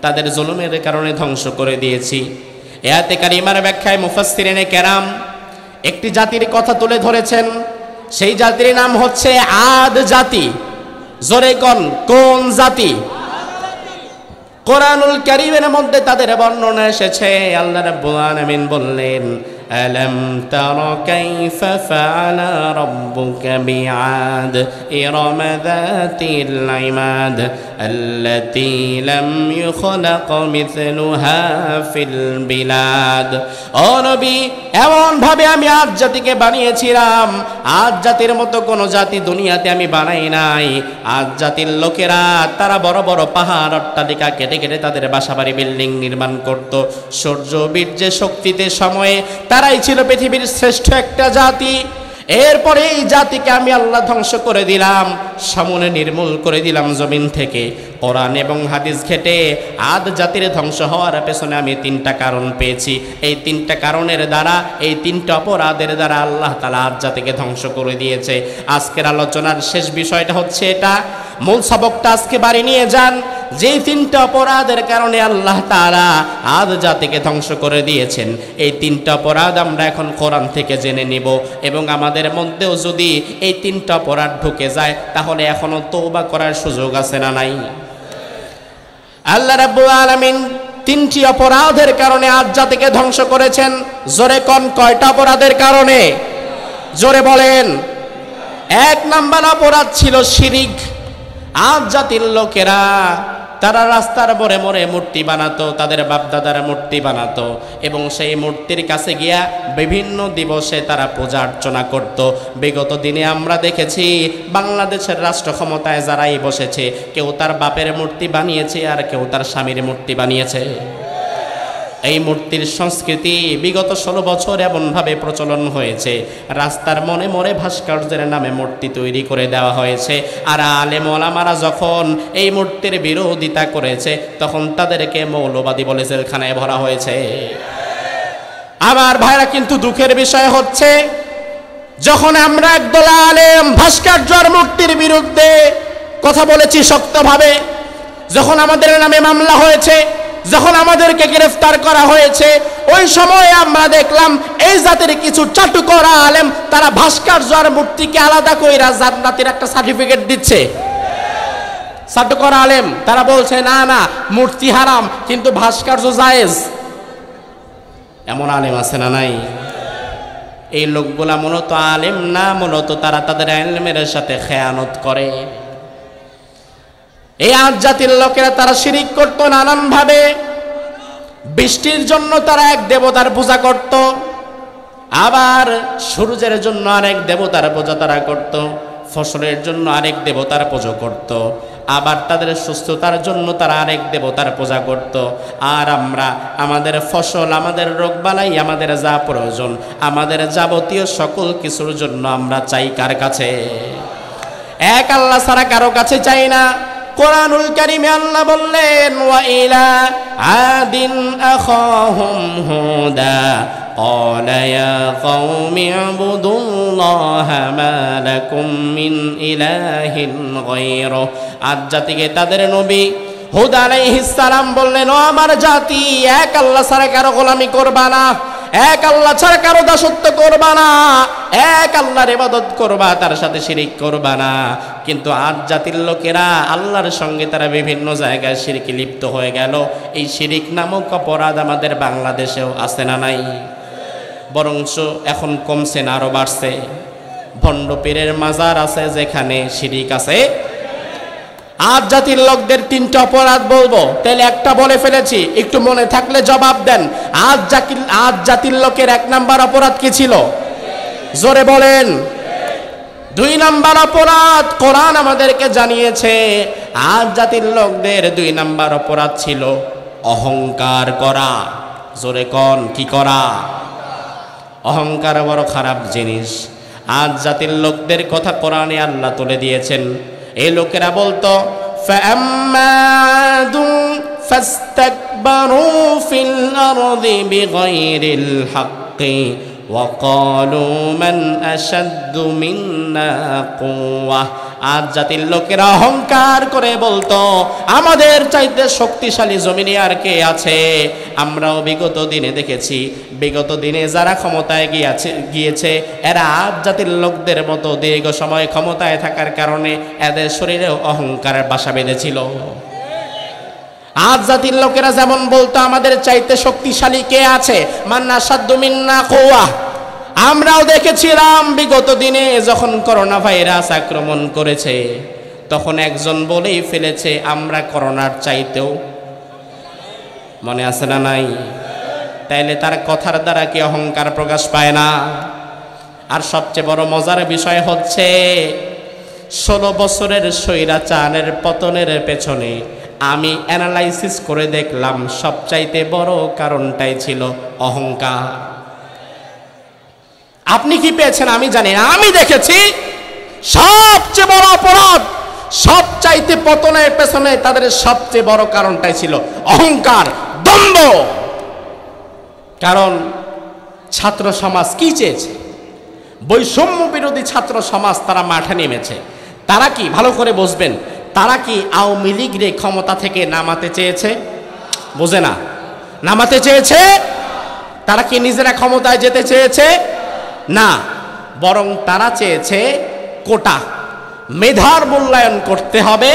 তাদের জুলুমের কারণে ধ্বংস করে দিয়েছি। এয়াতে কারিমার ব্যাখ্যায় মুফাসসিরিনে কেরাম একটি জাতির কথা তুলে ধরেছেন, সেই জাতির নাম হচ্ছে আদ জাতি। জোরে কন, কোন জাতি? কোরআনুল কারিমের মধ্যে তাদের বর্ণনা এসেছে। আল্লাহ রাব্বুল আলামিন বললেন আলাম তারা কাইফা ফাআলা রাব্বুকা বিআদ ইরম যাতিল ইমাদ আল্লাতী লাম ইখলাক মিথলুহা ফিল বিলাদ ও নবী এমন ভাবে আমি আজ জাতিকে বানিয়েছিলাম। আজ জাতির মতো কোন জাতি দুনিয়াতে আমি বানাই নাই। আজ জাতির লোকেরা তারা বড় বড় পাহাড় অট্টালিকা কেটে কেটে তাদের বাসাবাড়ি বিল্ডিং নির্মাণ করত। সূর্য বীর্যে শক্তিতে সময়ে তারাই ছিল পৃথিবীর শ্রেষ্ঠ একটা জাতি। এরপরে এই জাতিকে আমি আল্লাহ ধ্বংস করে দিলাম, সামনে নির্মূল করে দিলাম জমিন থেকে। কোরআন এবং হাদিস ঘেটে আদ জাতির ধ্বংস হওয়ার পেছনে আমি তিনটা কারণ পেয়েছি। এই তিনটা কারণের দ্বারা, এই তিনটা অপরাধের দ্বারা আল্লাহ তালা আদ জাতিকে ধ্বংস করে দিয়েছে। আজকের আলোচনার শেষ বিষয়টা হচ্ছে এটা। মূল সবকটা আজকে বাড়ি নিয়ে যান। যেই তিনটা অপরাধের কারণে আল্লাহ তারা আদ জাতিকে ধ্বংস করে দিয়েছেন, এই তিনটা অপরাধ আমরা এখন কোরআন থেকে জেনে নিব এবং আমাদের মধ্যেও যদি এই তিনটা অপরাধ ঢুকে যায়, তাহলে এখনও তৌবা করার সুযোগ আছে না নাই? আল্লাহ রাব্বুল আলামিন তিনটি অপরাধের কারণে আজ জাতিকে ধ্বংস করেছেন। জোরে কন কয়টা অপরাধের কারণে? জোরে বলেন। এক নাম্বার অপরাধ ছিল শিরিক। আজ জাতির লোকেরা তারা রাস্তার মোড়ে মোড়ে মূর্তি বানাতো, তাদের বাপদাদার মূর্তি বানাতো এবং সেই মূর্তির কাছে গিয়া বিভিন্ন দিবসে তারা পূজা অর্চনা করত। বিগত দিনে আমরা দেখেছি বাংলাদেশের রাষ্ট্র ক্ষমতায় যারাই বসেছে, কেউ তার বাপের মূর্তি বানিয়েছে আর কেউ তার স্বামীর মূর্তি বানিয়েছে। এই মূর্তির সংস্কৃতি বিগত ষোলো বছর এমনভাবে প্রচলন হয়েছে। রাস্তার মনে মনে ভাস্কর্যের নামে মূর্তি তৈরি করে দেওয়া হয়েছে। আর আলে ওলামারা যখন এই মূর্তির বিরোধিতা করেছে, তখন তাদেরকে মৌলবাদী বলে জেলখানায় ভরা হয়েছে। আমার ভাইরা, কিন্তু দুঃখের বিষয় হচ্ছে, যখন আমরা একদল আলেম ভাস্কর্যর মূর্তির বিরুদ্ধে কথা বলেছি শক্তভাবে, যখন আমাদের নামে মামলা হয়েছে যখন আমাদেরকে গ্রেফতার করা হয়েছে, ওই সময় আমরা দেখলাম এই জাতির কিছু চাটু করা আলেম, তারা ভাস্কর্য আর মূর্তিকে আলাদা কইরা জান্নাতের একটা সার্টিফিকেট দিচ্ছে। চাটু করা আলেম, তারা বলছে, না না, মূর্তি হারাম, কিন্তু ভাস্কর্য জায়েজ। এমন আলেম আছে না নাই? এই লোকগুলা মূলত আলেম না, মূলত তারা তাদের আলেমের সাথে খেয়ানত করে। এই আজ জাতির লোকেরা তারা শিরিক করত নানানভাবে। বৃষ্টির জন্য তারা এক দেবতার পূজা করত। আবার সূর্যের জন্য আরেক দেবতার পূজা তারা করত। ফসলের জন্য আরেক দেবতার পুজো করত। আবার তাদের সুস্থতার জন্য তারা আরেক দেবতার পূজা করত। আর আমরা, আমাদের ফসল, আমাদের রোগবালাই, আমাদের যা প্রয়োজন, আমাদের যাবতীয় সকল কিছুর জন্য আমরা চাই কার কাছে? এক আল্লাহ ছাড়া কারও কাছে চাই না। কোরআনুল কারিমে আল্লাহ বললেন ওয়া ইলা আদিন আখাহুম হুদা قال يا قوم اعبدوا الله ما لكم من إله غيره আজ জাতিকে তাদের নবী হুদ আলাইহিস সালাম বললেন ও আমার জাতি এক আল্লাহ ছাড়া কারো গোলামি করবা না এক আল্লাহ ছাড়া কারও দাসত্ব করবা না। এক আল্লাহর ইবাদত করবা, তার সাথে শিরিক করবা না। কিন্তু আজ জাতির লোকেরা আল্লাহর সঙ্গে তারা বিভিন্ন জায়গায় শিরিকে লিপ্ত হয়ে গেল। এই শিরিক নামক অপরাধ আমাদের বাংলাদেশেও আছে না নাই? বরঞ্চ এখন কমছে না, আরও বাড়ছে। ভণ্ড পীরের মাজার আছে যেখানে শিরিক আছে। আজ জাতির লোকদের তিনটা অপরাধ বলব। তাহলে একটা বলে ফেলেছি, একটু মনে থাকলে জবাব দেন। আজ জাতির আজ জাতির লোকের এক নাম্বার অপরাধ কি ছিল? জোরে বলেন। দুই নাম্বার অপরাধ কোরআন আমাদেরকে জানিয়েছে আজ জাতির লোকদের দুই নাম্বার অপরাধ ছিল অহংকার করা। জোরে কন, কি করা? অহংকার বড় খারাপ জিনিস। আজ জাতির লোকদের কথা কোরআনে আল্লাহ তুলে দিয়েছেন। এই লোকেরা বলতো فاستكبروا في الأرض بغير الحق وقالوا من أشد منا قوة আজ জাতির লোকেরা অহংকার করে বলতো, আমাদের চাইতে শক্তিশালী জমিনে আর কে আছে? আমরাও বিগত দিনে দেখেছি, বিগত দিনে যারা ক্ষমতায় গিয়েছে গিয়েছে, এরা আজ জাতির লোকদের মতো দীর্ঘ সময় ক্ষমতায় থাকার কারণে এদের শরীরে অহংকারের বাসা বেঁধেছিল। আজ জাতির লোকেরা যেমন বলতো, আমাদের চাইতে শক্তিশালী কে আছে? মান্না সাদ্দুমিন্না কোয়া। আমরাও দেখেছিলাম বিগত দিনে যখন করোনা ভাইরাস আক্রমণ করেছে, তখন একজন বলেই ফেলেছে, আমরা করোনার চাইতেও মনে আছে না নাই? তাইলে তার কথার দ্বারা কি অহংকার প্রকাশ পায় না? আর সবচেয়ে বড় মজার বিষয় হচ্ছে, ষোলো বছরের সৈরা স্বৈরাচারের পতনের পেছনে আমি অ্যানালাইসিস করে দেখলাম, সবচাইতে বড় কারণটাই ছিল অহংকার। আপনি কি পেয়েছেন? আমি জানি না। আমি দেখেছি সবচেয়ে বড় অপরাধ সব সবচাইতে পতনের পেছনে তাদের সবচেয়ে বড় কারণটাই ছিল অহংকার, দ্বন্দ্ব। কারণ ছাত্র সমাজ কি চেয়েছে? বৈষম্য বিরোধী ছাত্র সমাজ তারা মাঠে নেমেছে। তারা কি, ভালো করে বুঝবেন, তারা কি আওয়ামী লীগ রে ক্ষমতা থেকে নামাতে চেয়েছে? বোঝে না। নামাতে চেয়েছে? তারা কি নিজেরা ক্ষমতায় যেতে চেয়েছে? না, বরং তারা চেয়েছে কোটা। মেধার মূল্যায়ন করতে হবে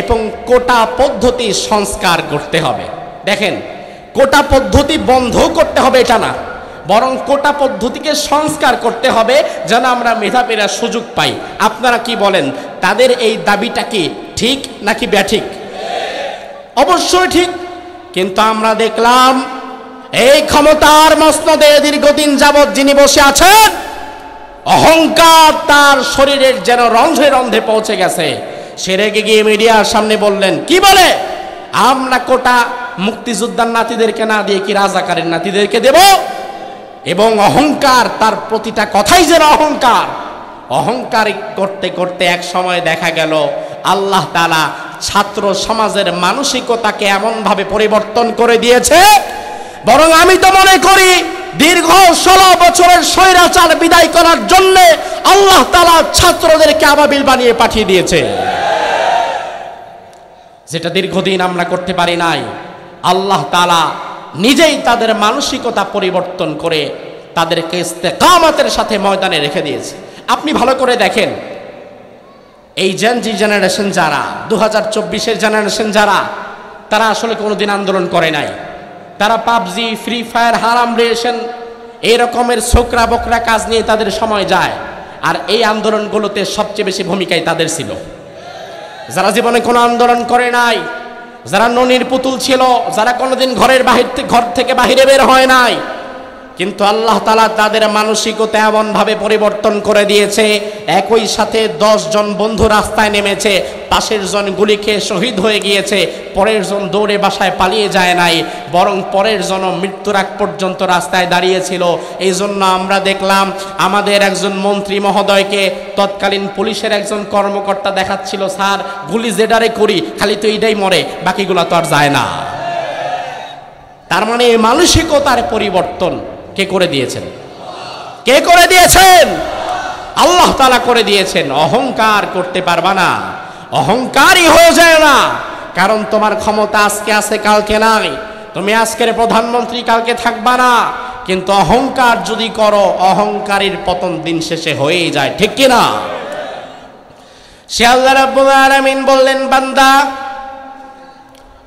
এবং কোটা পদ্ধতি সংস্কার করতে হবে। দেখেন, কোটা পদ্ধতি বন্ধ করতে হবে এটা না, বরং কোটা পদ্ধতিকে সংস্কার করতে হবে যেন আমরা মেধাবীরা সুযোগ পাই। আপনারা কি বলেন, তাদের এই দাবিটা কি ঠিক নাকি ব্যাঠিক? অবশ্যই ঠিক, কিন্তু আমরা দেখলাম এই ক্ষমতার মসনদে দীর্ঘদিন যাবৎ যিনি বসে আছেন, অহংকার তার শরীরের যেন রন্ধে রন্ধে পৌঁছে গেছে। সে রেগে গিয়ে মিডিয়ার সামনে বললেন, কি বলে? আমরা কোটা মুক্তিযোদ্ধার নাতিদেরকে না দিয়ে কি রাজাকারের নাতিদেরকে দেব? এবং অহংকার তার প্রতিটা কথাই যেন অহংকার। অহংকার করতে করতে এক সময় দেখা গেল, আল্লাহ তালা ছাত্র সমাজের মানসিকতাকে এমনভাবে পরিবর্তন করে দিয়েছে বরং আমি তো মনে করি দীর্ঘ ষোলো বছরের স্বৈরাচার বিদায় করার জন্য আল্লাহ তালা ছাত্রদেরকে আবাবিল বানিয়ে পাঠিয়ে দিয়েছে। যেটা দীর্ঘদিন আমরা করতে পারি নাই, আল্লাহ তালা নিজেই তাদের মানসিকতা পরিবর্তন করে তাদেরকে ইস্তেকামতের সাথে ময়দানে রেখে দিয়েছে। আপনি ভালো করে দেখেন, এই জেন জি জেনারেশন যারা দু হাজার চব্বিশের জেনারেশন যারা, তারা আসলে কোনোদিন আন্দোলন করে নাই। তারা পাবজি ফ্রি ফায়ার হারাম রেশন, এই রকমের ছোকরা বকরা কাজ নিয়ে তাদের সময় যায়। আর এই আন্দোলনগুলোতে সবচেয়ে বেশি ভূমিকায় তাদের ছিল। যারা জীবনে কোনো আন্দোলন করে নাই, যারা ননির পুতুল ছিল, যারা কোনোদিন ঘরের বাহির ঘর থেকে বাহিরে বের হয় নাই কিন্তু আল্লাহ তালা তাদের মানসিকতা এমনভাবে পরিবর্তন করে দিয়েছে, একই সাথে জন বন্ধু রাস্তায় নেমেছে, পাশের জন গুলি খেয়ে শহীদ হয়ে গিয়েছে, পরের জন দৌড়ে বাসায় পালিয়ে যায় নাই, বরং পরের জন মৃত্যুর আগ পর্যন্ত রাস্তায় দাঁড়িয়েছিল। এই জন্য আমরা দেখলাম, আমাদের একজন মন্ত্রী মহোদয়কে তৎকালীন পুলিশের একজন কর্মকর্তা দেখাচ্ছিল, স্যার, গুলি জেডারে করি, খালি তো এইটাই মরে, বাকিগুলো তো আর যায় না। তার মানে মানসিকতার পরিবর্তন কে করে দিয়েছেন? কে করে দিয়েছেন? আল্লাহ তালা করে দিয়েছেন। অহংকার করতে পারবা না। অহংকারই হয়ে যায় না। কারণ তোমার ক্ষমতা আজকে আছে, কালকে নাই। তুমি আজকের প্রধানমন্ত্রী, কালকে থাকবা না। কিন্তু অহংকার যদি করো, অহংকারীর পতন দিন শেষে হয়েই যায়। ঠিক কিনা সে আল্লাহ রাব্বুল বললেন, বান্দা,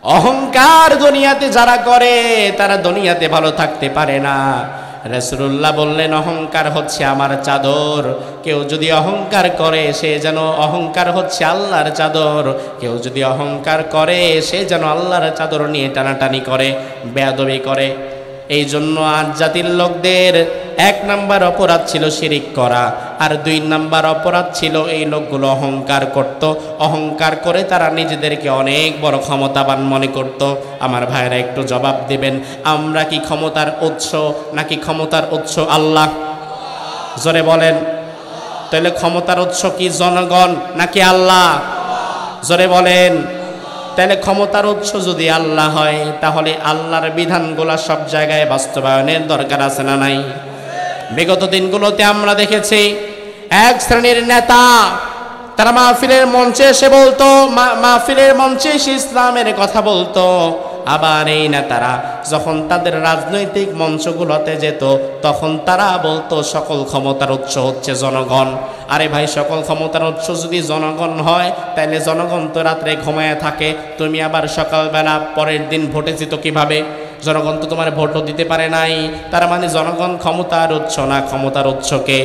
অহংকার দুনিয়াতে যারা করে, তারা দুনিয়াতে ভালো থাকতে পারে না। রসুল্লাহ বললেন, অহংকার হচ্ছে আমার চাদর। কেউ যদি অহংকার করে, সে যেন অহংকার হচ্ছে আল্লাহর চাদর। কেউ যদি অহংকার করে, সে যেন আল্লাহর চাদর নিয়ে টানাটানি করে, বেয়াদবি করে। এই জন্য আজ জাতির লোকদের এক নাম্বার অপরাধ ছিল শিরিক করা, আর দুই নাম্বার অপরাধ ছিল এই লোকগুলো অহংকার করত। অহংকার করে তারা নিজেদেরকে অনেক বড় ক্ষমতাবান মনে করত। আমার ভাইরা একটু জবাব দেবেন, আমরা কি ক্ষমতার উৎস নাকি ক্ষমতার উৎস আল্লাহ? জোরে বলেন। তাহলে ক্ষমতার উৎস কি জনগণ নাকি আল্লাহ? জোরে বলেন। তাহলে ক্ষমতার উৎস যদি আল্লাহ হয়, তাহলে আল্লাহর বিধানগুলা সব জায়গায় বাস্তবায়নের দরকার আছে না নাই? বিগত দিনগুলোতে আমরা দেখেছি, এক শ্রেণির নেতা তারা মাহফিলের মঞ্চে এসে বলতো মাহফিলের মঞ্চে এসে ইসলামের কথা বলতো। আবার এই নেতারা যখন তাদের রাজনৈতিক মঞ্চগুলোতে যেত, তখন তারা বলতো, সকল ক্ষমতার উৎস হচ্ছে জনগণ। আরে ভাই, সকল ক্ষমতার উৎস যদি জনগণ হয় তাহলে জনগণ তো রাত্রে ঘুমায় থাকে। তুমি আবার সকালবেলা পরের দিন ভোটে যেত কীভাবে? জনগণ তো তোমার ভোটও দিতে পারে নাই। তার মানে জনগণ ক্ষমতার উৎস না ক্ষমতার উৎসকে।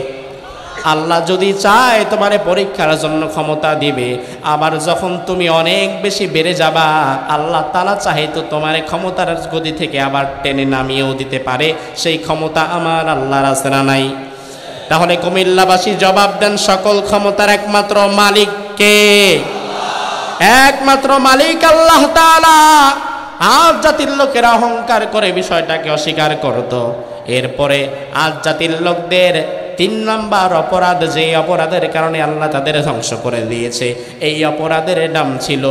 আল্লাহ যদি চায় তোমারে পরীক্ষার জন্য ক্ষমতা দিবে, আবার যখন তুমি অনেক বেশি বেড়ে যাবা, আল্লাহ তালা চাহে তো তোমার ক্ষমতার গদি থেকে আবার টেনে নামিয়েও দিতে পারে, সেই ক্ষমতা আমার আল্লাহর আছে না নাই। তাহলে কুমিল্লাবাসী জবাব দেন, সকল ক্ষমতার একমাত্র মালিক কে? একমাত্র মালিক আল্লাহ আজ জাতির লোকেরা অহংকার করে বিষয়টাকে অস্বীকার করত, এরপরে আজ জাতির লোকদের তিন নম্বর অপরাধ যে অপরাধের কারণে আল্লাহ তাদের ধ্বংস করে দিয়েছে, এই অপরাধের নাম ছিল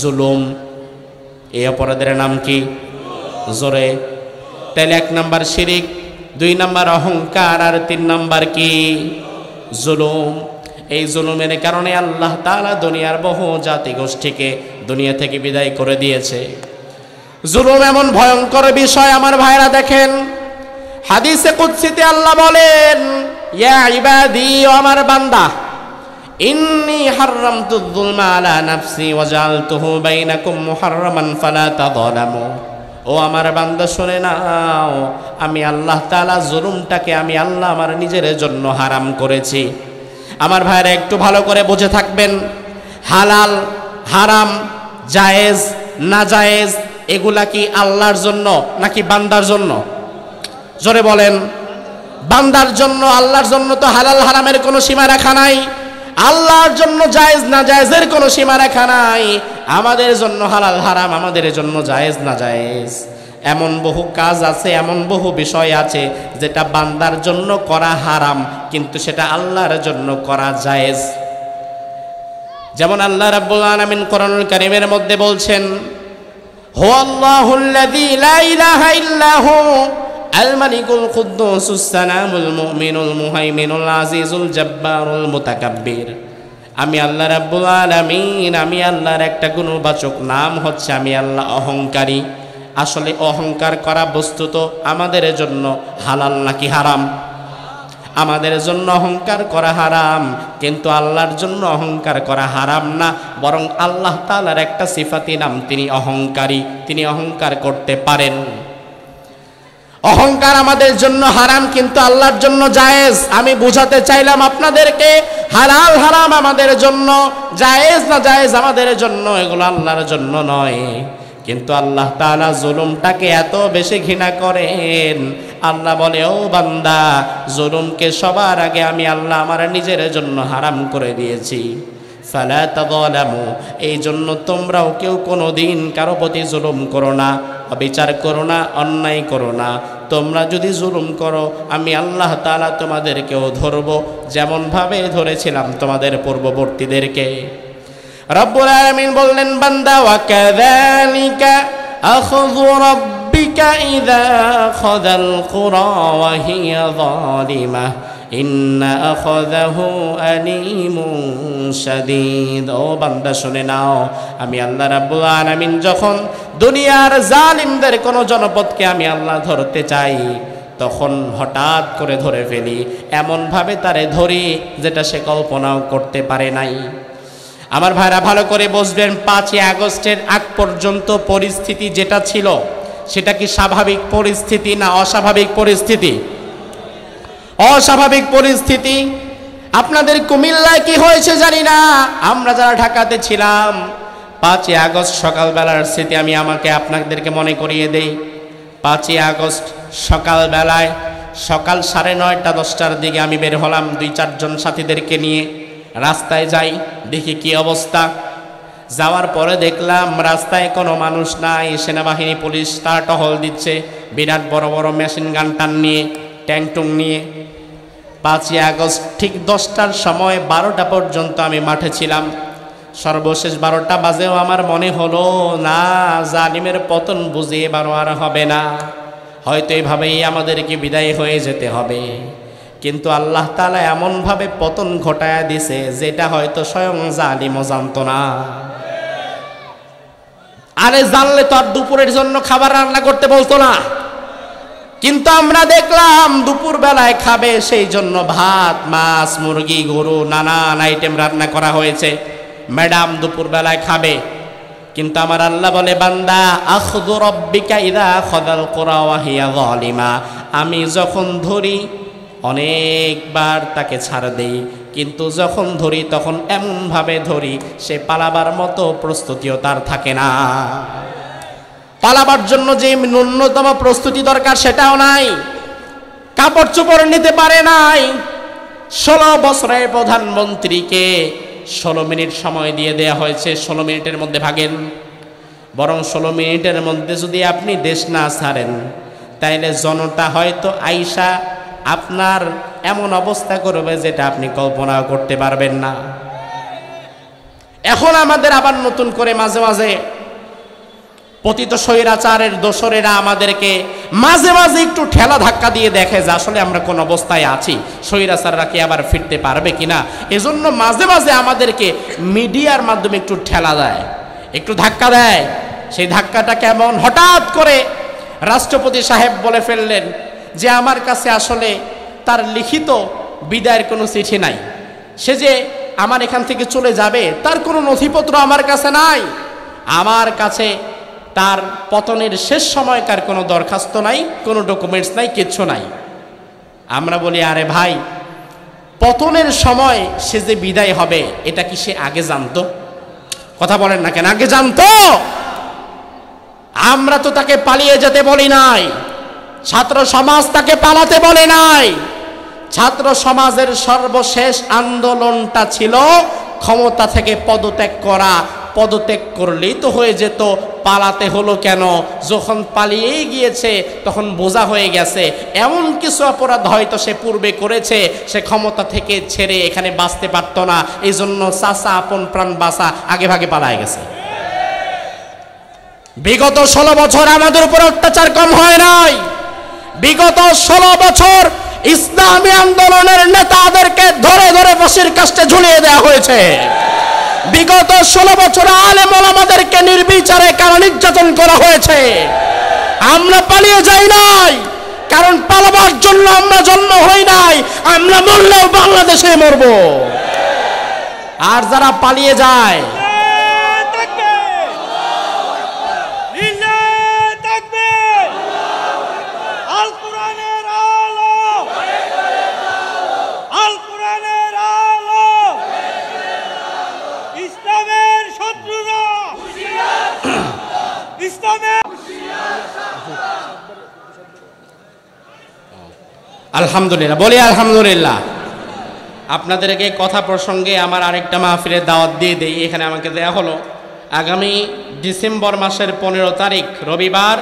জুলুম। এই অপরাধের নাম কি? জোরে। তাহলে এক নম্বর শিরিক, দুই নম্বর অহংকার, আর তিন নাম্বার কি? জুলুম। এই জুলুমের কারণে আল্লাহ তালা দুনিয়ার বহু জাতি গোষ্ঠীকে দুনিয়া থেকে বিদায় করে দিয়েছে। জুলুম এমন ভয়ঙ্কর বিষয়, আমার ভাইরা দেখেন। হাদিসে কুৎসিতে আল্লাহ বলেন ইয়া ইবাদি আমার বান্দা আলা নাফসি ও আমার বান্দা আমি আল্লাহ জুলুমটাকে আমি আল্লাহ আমার নিজের জন্য হারাম করেছি। আমার ভাইরা, একটু ভালো করে বুঝে থাকবেন, হালাল, হারাম, জায়েজ না জায়েজ এগুলা কি আল্লাহর জন্য নাকি বান্দার জন্য? জোরে বলেন। বান্দার জন্য, আল্লাহর জন্য তো হালাল হারামের কোনো সীমা রাখা নাই। আল্লাহর জন্য জায়েজ না জায়েজের কোনো সীমা রাখা নাই। আমাদের জন্য হালাল হারাম, আমাদের জন্য জায়েজ না জায়েজ। এমন বহু কাজ আছে, এমন বহু বিষয় আছে, যেটা বান্দার জন্য করা হারাম, কিন্তু সেটা আল্লাহর জন্য করা জায়েজ। যেমন আল্লাহ রাব্বুল আলামিন কোরআনুল কারীমের মধ্যে বলছেন হু আল্লাহুল্লাযী লা ইলাহা ইল্লা হু। আল মালিকুল মুমিনুল মুহাইমিনুল আজিজুল জব্বারুল মুতাকাব্বির। আমি আল্লাহ রাব্বুল আলামিন, আমি আল্লাহর একটা গুণবাচক নাম হচ্ছে আমি আল্লাহ অহংকারী। আসলে অহংকার করা বস্তুত আমাদের জন্য হালাল নাকি হারাম? আমাদের জন্য অহংকার করা হারাম, কিন্তু আল্লাহর জন্য অহংকার করা হারাম না, বরং আল্লাহ তালার একটা সিফাতি নাম, তিনি অহংকারী, তিনি অহংকার করতে পারেন। অহংকার আমাদের জন্য হারাম, কিন্তু আল্লাহর জন্য জায়েজ। আমি বুঝাতে চাইলাম আপনাদেরকে, হালাল হারাম আমাদের জন্য, জায়েজ না জায়েজ আমাদের জন্য, এগুলো আল্লাহর জন্য নয়। কিন্তু আল্লাহ তাআলা জুলুমটাকে এত বেশি ঘৃণা করেন। আল্লাহ বলে, ও বান্দা, জুলুমকে সবার আগে আমি আল্লাহ আমার নিজের জন্য হারাম করে দিয়েছি। ফালা এই জন্য তোমরাও কেউ কোনো দিন কারও প্রতি জুলুম করো না, অবিচার করো না, অন্যায় করো না। তোমরা যদি জুলুম করো, আমি আল্লাহ তালা তোমাদেরকেও ধরব, যেমনভাবে ধরেছিলাম তোমাদের পূর্ববর্তীদেরকে। রব্বুল আলামিন বললেন, বান্দা, ওয়া কাযালিকা আখযু রাব্বিকা ইযা খাযাল কুরা ওয়া হিয়া ইন্না আখাযাহু আলীমুন শাদীদ। ও বান্দা, শুনে নাও, আমি আল্লাহ রাব্বুল আলামিন যখন দুনিয়ার জালিমদের কোন জনপদকে আমি আল্লাহ ধরতে চাই, তখন হঠাৎ করে ধরে ফেলি, এমনভাবে তারে ধরি যেটা সে কল্পনাও করতে পারে নাই। আমার ভাইরা, ভালো করে বসবেন পাঁচই আগস্টের আগ পর্যন্ত পরিস্থিতি যেটা ছিল, সেটা কি স্বাভাবিক পরিস্থিতি না অস্বাভাবিক পরিস্থিতি? অস্বাভাবিক পরিস্থিতি। আপনাদের কুমিল্লায় কি হয়েছে জানি না। আমরা যারা ঢাকাতে ছিলাম, পাঁচই আগস্ট সকালবেলার স্মৃতি আমি আমাকে আপনাদেরকে মনে করিয়ে দেই। পাঁচই আগস্ট সকালবেলায় সকাল সাড়ে নয়টা, দশটার দিকে আমি বের হলাম দুই, চারজন সাথীদেরকে নিয়ে। রাস্তায় যাই, দেখি কি অবস্থা। যাওয়ার পরে দেখলাম রাস্তায় কোনো মানুষ নাই। সেনাবাহিনী, পুলিশ তার টহল দিচ্ছে। বিরাট বড় বড় মেশিন গান টান নিয়ে। ট্যাংটুং নিয়ে। পাঁচই আগস্ট ঠিক দশটার সময় বারোটা পর্যন্ত আমি মাঠে ছিলাম। সর্বশেষ বারোটা বাজেও আমার মনে হলো, না, জালিমের পতন বুঝে এবারও আর হবে না। হয়তো এইভাবেই আমাদেরকে বিদায় হয়ে যেতে হবে। কিন্তু আল্লাহ তালা এমনভাবে পতন ঘটায় দিছে, যেটা হয়তো স্বয়ং জালিমও জানতো না। আরে জানলে তো আর দুপুরের জন্য খাবার রান্না করতে বলতো না। কিন্তু আমরা দেখলাম দুপুর বেলায় খাবে, সেই জন্য ভাত, মাছ, মুরগি, গরু, নানান আইটেম রান্না করা হয়েছে। ম্যাডাম দুপুর বেলায় খাবে। কিন্তু আমার আল্লাহ বলে, বান্দা আখদু ইদা খদাল কোরা ওয়াহিয়া জালিমা আমি যখন ধরি, অনেকবার তাকে ছাড় দেই। কিন্তু যখন ধরি, তখন এমনভাবে ধরি, সে পালাবার মতো প্রস্তুতিও তার থাকে না। পালাবার জন্য যে ন্যূনতম প্রস্তুতি দরকার সেটাও নাই। কাপড় চোপড় নিতে পারে নাই। ষোলো বছরের প্রধানমন্ত্রীকে ষোলো মিনিট সময় দিয়ে দেয়া হয়েছে, ষোলো মিনিটের মধ্যে ভাগেন। বরং ষোলো মিনিটের মধ্যে যদি আপনি দেশ না ছাড়েন, তাইলে জনতা হয়তো আইসা আপনার এমন অবস্থা করবে যেটা আপনি কল্পনাও করতে পারবেন না। এখন আমাদের আবার নতুন করে মাঝে মাঝে পতিত স্বৈরাচারের দোসরেরা আমাদেরকে মাঝে মাঝে একটু ঠেলা ধাক্কা দিয়ে দেখে যে আসলে আমরা কোন অবস্থায় আছি। স্বৈরাচাররা কি আবার ফিরতে পারবে কিনা? এজন্য মাঝে মাঝে আমাদেরকে মিডিয়ার মাধ্যমে একটু ঠেলা দেয়, একটু ধাক্কা দেয়। সেই ধাক্কাটা কেমন? হঠাৎ করে রাষ্ট্রপতি সাহেব বলে ফেললেন যে আমার কাছে আসলে তার লিখিত বিদায়ের কোনো চিঠি নাই। সে যে আমার এখান থেকে চলে যাবে, তার কোনো নথিপত্র আমার কাছে নাই। আমার কাছে তার পতনের শেষ সময়কার কোনো দরখাস্ত নাই, কোনো ডকুমেন্টস নাই, কিচ্ছু নাই। আমরা বলি, আরে ভাই, পতনের সময় সে যে বিদায় হবে, এটা কি সে আগে জানতো? কথা বলেন না কেন, আগে জানতো। আমরা তো তাকে পালিয়ে যেতে বলি নাই, ছাত্র সমাজ তাকে পালাতে বলে নাই। ছাত্র সমাজের সর্বশেষ আন্দোলনটা ছিল ক্ষমতা থেকে পদত্যাগ করা পদত্যাগ করলেই তো হয়ে যেত, পালাতে হলো কেন? যখন পালিয়েই গিয়েছে, তখন বোঝা হয়ে গেছে, এমন কিছু অপরাধ হয়তো সে পূর্বে করেছে, সে ক্ষমতা থেকে ছেড়ে এখানে বাঁচতে পারত না এই জন্য চাষা আপন প্রাণ বাসা আগে ভাগে পালায় গেছে। বিগত ষোলো বছর আমাদের উপর অত্যাচার কম হয় নাই। বিগত ষোলো বছর ইসলামী আন্দোলনের নেতাদেরকে ধরে ধরে বসির কাস্টে ঝুলিয়ে দেওয়া হয়েছে। বিগত ষোলো বছর আলে মোলামাদেরকে নির্বিচারে কারণ নির্যাতন করা হয়েছে? আমরা পালিয়ে যাই নাই, কারণ পালাবার জন্য আমরা জন্ম হই নাই, আমরা মরলেও বাংলাদেশে মরব। আর যারা পালিয়ে যায় আলহামদুলিল্লাহ, বলি আলহামদুলিল্লাহ। আপনাদেরকে কথা প্রসঙ্গে আমার আরেকটা মাহফিলের দাওয়াত দিয়ে দেই, এখানে আমাকে দেয়া হলো, আগামী ডিসেম্বর মাসের পনেরো তারিখ, রবিবার,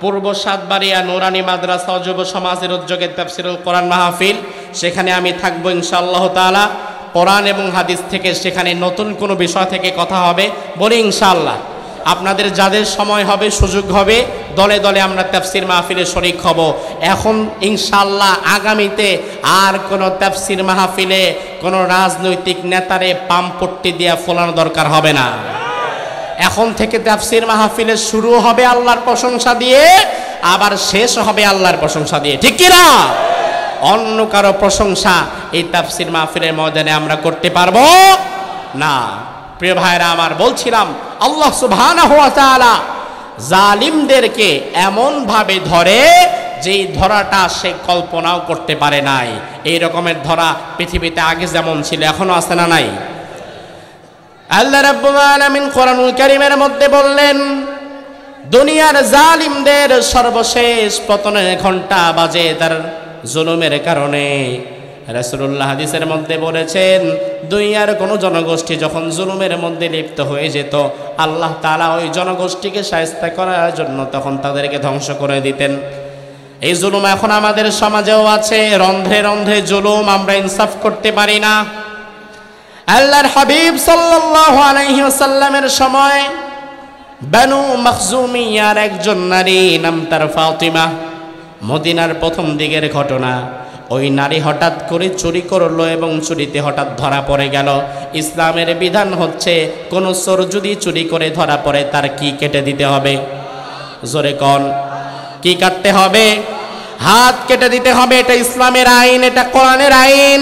পূর্ব সাতবাড়িয়া নোরানি মাদ্রাসা যুব সমাজের উদ্যোগে তাফসিরুল কোরআন মাহফিল, সেখানে আমি থাকব ইনশাআল্লাহ তাআলা। কোরআন এবং হাদিস থেকে সেখানে নতুন কোনো বিষয় থেকে কথা হবে, বলি ইনশাআল্লাহ। আপনাদের যাদের সময় হবে, সুযোগ হবে, দলে দলে আমরা তাফসির মাহফিলে শরিক হব। এখন ইনশাল্লাহ আগামীতে আর কোনো তাফসির মাহফিলে কোনো রাজনৈতিক নেতারে পাম্পট্টি দিয়ে ফোলানো দরকার হবে না। এখন থেকে তাফসির মাহফিলে শুরু হবে আল্লাহর প্রশংসা দিয়ে, আবার শেষ হবে আল্লাহর প্রশংসা দিয়ে। ঠিক কিনা অন্য কারও প্রশংসা এই তাফসির মাহফিলের ময়দানে আমরা করতে পারব না। প্রিয় ভাইরা, আমার বলছিলাম আল্লাহ তাআলা জালিমদেরকে এমন ভাবে ধরে যেই ধরাটা সে কল্পনাও করতে পারে নাই। এই রকমের ধরা পৃথিবীতে আগে যেমন ছিল, এখনও আছে না নাই? আল্লাহ রাব্বুল আলামিন কোরআনুল কারীমের মধ্যে বললেন, দুনিয়ার জালিমদের সর্বশেষ পতনের ঘণ্টা বাজে তার জুলুমের কারণে। রাসূলুল্লাহ হাদিসের মধ্যে বলেছেন, দুনিয়ার কোনো জনগোষ্ঠী যখন জুলুমের মধ্যে লিপ্ত হয়ে যেত, আল্লাহ তাআলা ওই জনগোষ্ঠীকে সাহায্য করার জন্য তখন তাদেরকে ধ্বংস করে দিতেন। এই জুলুম এখন আমাদের সমাজেও আছে, রন্ধ্রে রন্ধ্রে জুলুম, আমরা ইনসাফ করতে পারি না। আল্লাহর হাবিব ওয়াসাল্লামের সময় বানু মখজুমিয়ার একজন নারী, নাম তার ফাতিমা, মদিনার প্রথম দিকের ঘটনা। ওই নারী হঠাৎ করে চুরি করল এবং চুরিতে হঠাৎ ধরা পড়ে গেল। ইসলামের বিধান হচ্ছে, কোনো চোর যদি চুরি করে ধরা পড়ে, তার কি কেটে দিতে হবে? জোরে কন। কি কাটতে হবে? হাত কেটে দিতে হবে, এটা ইসলামের আইন, এটা কোরআনের আইন।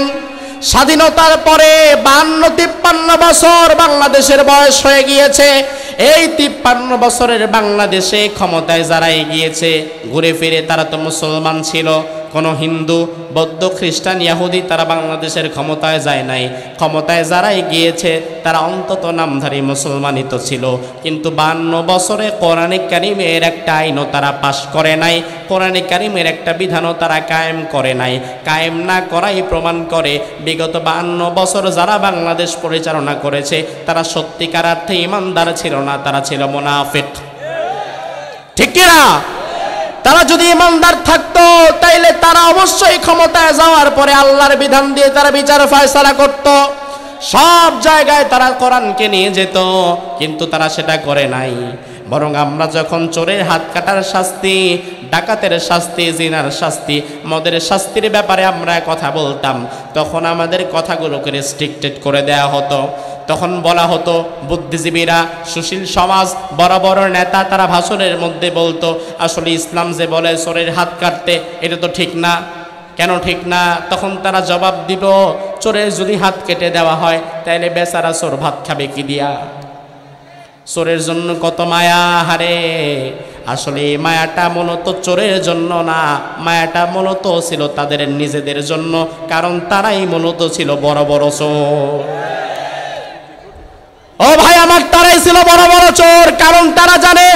স্বাধীনতার পরে বান্ন, তিপ্পান্ন বছর বাংলাদেশের বয়স হয়ে গিয়েছে। এই তিপ্পান্ন বছরের বাংলাদেশে ক্ষমতায় যারা এগিয়েছে, ঘুরে ফিরে তারা তো মুসলমান ছিল। কোনো হিন্দু, বৌদ্ধ, খ্রিস্টান, ইয়াহুদি তারা বাংলাদেশের ক্ষমতায় যায় নাই। ক্ষমতায় যারাই গিয়েছে, তারা অন্তত নামধারী মুসলমানই তো ছিল। কিন্তু বান্ন বছরে কোরআনে কারিমের একটা আইনও তারা পাশ করে নাই। কোরআনে কারিমের একটা বিধানও তারা কায়েম করে নাই। কায়েম না করাই প্রমাণ করে বিগত বান্ন বছর যারা বাংলাদেশ পরিচালনা করেছে, তারা সত্যিকার অর্থে ইমানদার ছিল না, তারা ছিল মোনাফেট ঠিক কিনা? তারা যদি ইমানদার থাকতো, তাইলে তারা অবশ্যই ক্ষমতায় যাওয়ার পরে আল্লাহর বিধান দিয়ে তারা বিচার ফায়সালা করত। সব জায়গায় তারা কোরআনকে নিয়ে যেত, কিন্তু তারা সেটা করে নাই। বরং আমরা যখন চোরের হাত কাটার শাস্তি, ডাকাতের শাস্তি, জিনার শাস্তি, মদের শাস্তির ব্যাপারে আমরা কথা বলতাম, তখন আমাদের কথাগুলোকে রেস্ট্রিক্টেড করে দেয়া হতো। তখন বলা হতো, বুদ্ধিজীবীরা, সুশীল সমাজ, বড় বড় নেতা তারা ভাষণের মধ্যে বলতো, আসলে ইসলাম যে বলে চোরের হাত কাটতে, এটা তো ঠিক না। কেন ঠিক না? তখন তারা জবাব দিব চোরের যদি হাত কেটে দেওয়া হয় তাহলে বেচারা চোর ভাত খাবে কি দিয়া? চোরের জন্য কত মায়া, হারে! আসলে মায়াটা মূলত চোরের জন্য না, মায়াটা মূলত ছিল তাদের নিজেদের জন্য, কারণ তারাই মূলত ছিল বড় বড় চোর। ও ভাই, আমার তারাই ছিল বড় বড় চোর। কারণ তারা জানে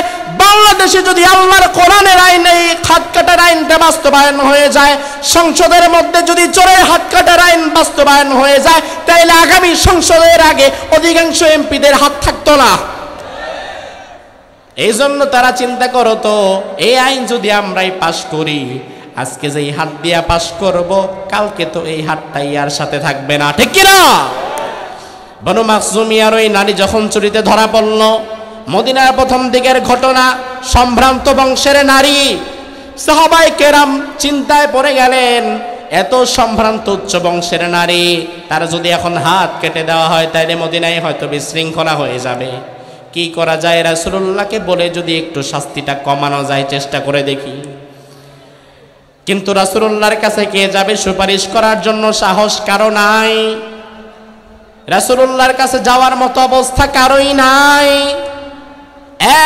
বাংলাদেশে যদি আল্লাহর কোরআনের আইন এই হাত কাটার আইনটা বাস্তবায়ন হয়ে যায়, সংসদের মধ্যে যদি চোরের হাত কাটার আইন বাস্তবায়ন হয়ে যায়, তাইলে আগামী সংসদের আগে অধিকাংশ এমপিদের হাত থাকতো না। এই জন্য তারা চিন্তা করো তো এই আইন যদি আমরাই পাশ করি, আজকে যে এই হাত দিয়া পাশ করব, কালকে তো এই হাতটাই আর সাথে থাকবে না। ঠিক কিনা? বনু মাকজুমিয়ার ওই নারী যখন চুরিতে ধরা পড়ল, মদিনার প্রথম দিকের ঘটনা, সম্ভ্রান্ত বংশের নারী। সাহাবাই কেরাম চিন্তায় পড়ে গেলেন, এত সম্ভ্রান্ত উচ্চ বংশের নারী, তার যদি এখন হাত কেটে দেওয়া হয়, তাইলে মদিনায় হয়তো বিশৃঙ্খলা হয়ে যাবে। কি করা যায়? রাসুল্লাহকে বলে যদি একটু শাস্তিটা কমানো যায়, চেষ্টা করে দেখি। কিন্তু রাসুল্লাহর কাছে কে যাবে সুপারিশ করার জন্য সাহস কারও নাই। রাসুল্লাহর কাছে যাওয়ার মতো অবস্থা কারোই নাই।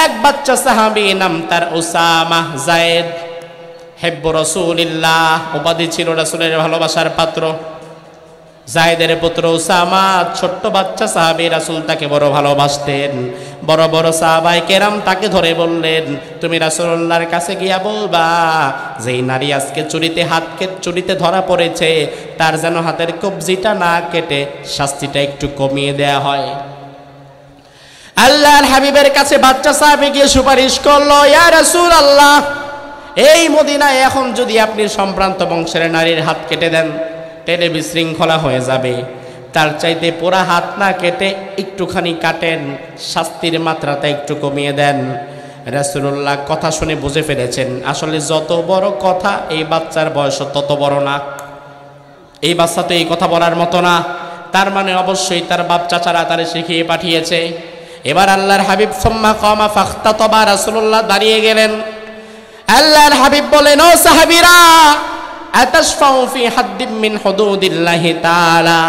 এক বাচ্চা সাহাবি নাম তার ওসামাহ জায়েদ। হেব্ব রসুলিল্লাহ। উপাধি ছিল রাসুলের ভালোবাসার পাত্র। জায়দের পুত্র উসামা, ছোট্ট বাচ্চা সাহাবি রাসুল তাকে বড় ভালোবাসতেন। বড় বড় সাহাবাই কেরাম তাকে ধরে বললেন, তুমি রাসুল্লাহর কাছে গিয়া বলবা যেই নারী আজকে চুরিতে হাত কেটে চুরিতে ধরা পড়েছে, তার যেন হাতের কবজিটা না কেটে শাস্তিটা একটু কমিয়ে দেয়া হয়। আল্লাহর হাবিবের কাছে বাচ্চা সাহাবি গিয়ে সুপারিশ করল, ইয়া রাসূল আল্লাহ এই মদিনায় এখন যদি আপনি সম্ভ্রান্ত বংশের নারীর হাত কেটে দেন টেনে বিশৃঙ্খলা হয়ে যাবে। তার চাইতে পোড়া হাত না কেটে একটুখানি কাটেন, শাস্তির মাত্রাটা একটু কমিয়ে দেন। রাসুল্লাহ কথা শুনে বুঝে ফেলেছেন, আসলে যত বড় কথা এই বাচ্চার বয়স তত বড় না। এই বাচ্চা তো এই কথা বলার মতো না। তার মানে অবশ্যই তার বাপ চাচারা তারে শিখিয়ে পাঠিয়েছে। এবার আল্লাহর হাবিব, সোম্মা কমা ফাখতা তবা রাসুল্লাহ দাঁড়িয়ে গেলেন। আল্লাহর হাবিব বলেন, ও সাহাবিরা আতাশফাউ ফি হাদ্দিম মিন হুদুদিল্লাহি তাআলা।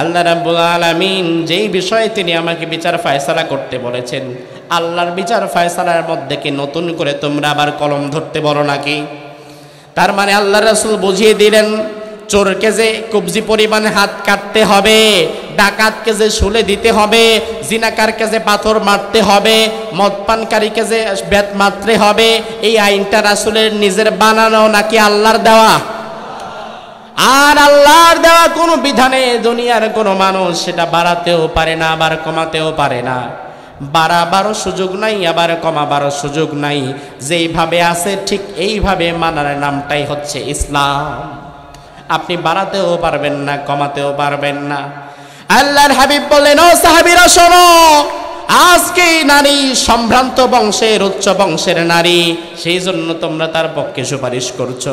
আল্লাহ রাব্বুল আলামিন যেই বিষয়ে তিনি আমাকে বিচার ফয়সালা করতে বলেছেন, আল্লাহর বিচার ফয়সালার মধ্যে কি নতুন করে তোমরা আবার কলম ধরতে বলো নাকি? তার মানে আল্লাহ রাসূল বুঝিয়ে দিলেন চোরকে যে কবজি পরিমাণে হাত কাটতে হবে, ডাকাতকে যে শুলে দিতে হবে, জিনাকারকে যে পাথর মারতে হবে মদ পানকারীকে যে বেত মারতে হবে, এই আইনটা রাসুলের নিজের বানানো নাকি আল্লাহর দেওয়া? আর আল্লাহর দেওয়া কোনো বিধানে দুনিয়ার কোনো মানুষ সেটা বাড়াতেও পারে না, আবার কমাতেও পারে না। বাড়াবারও সুযোগ নাই, আবার কমাবারও সুযোগ নাই। যেইভাবে আছে ঠিক এইভাবে মানার নামটাই হচ্ছে ইসলাম। আপনি বাড়াতেও পারবেন না, কমাতেও পারবেন না। আল্লাহর হাবিব বললেন, ও সাহাবিরা, শোনো আজকে নারী সম্ভ্রান্ত বংশের, উচ্চ বংশের নারী, সেই জন্য তোমরা তার পক্ষে সুপারিশ করছ।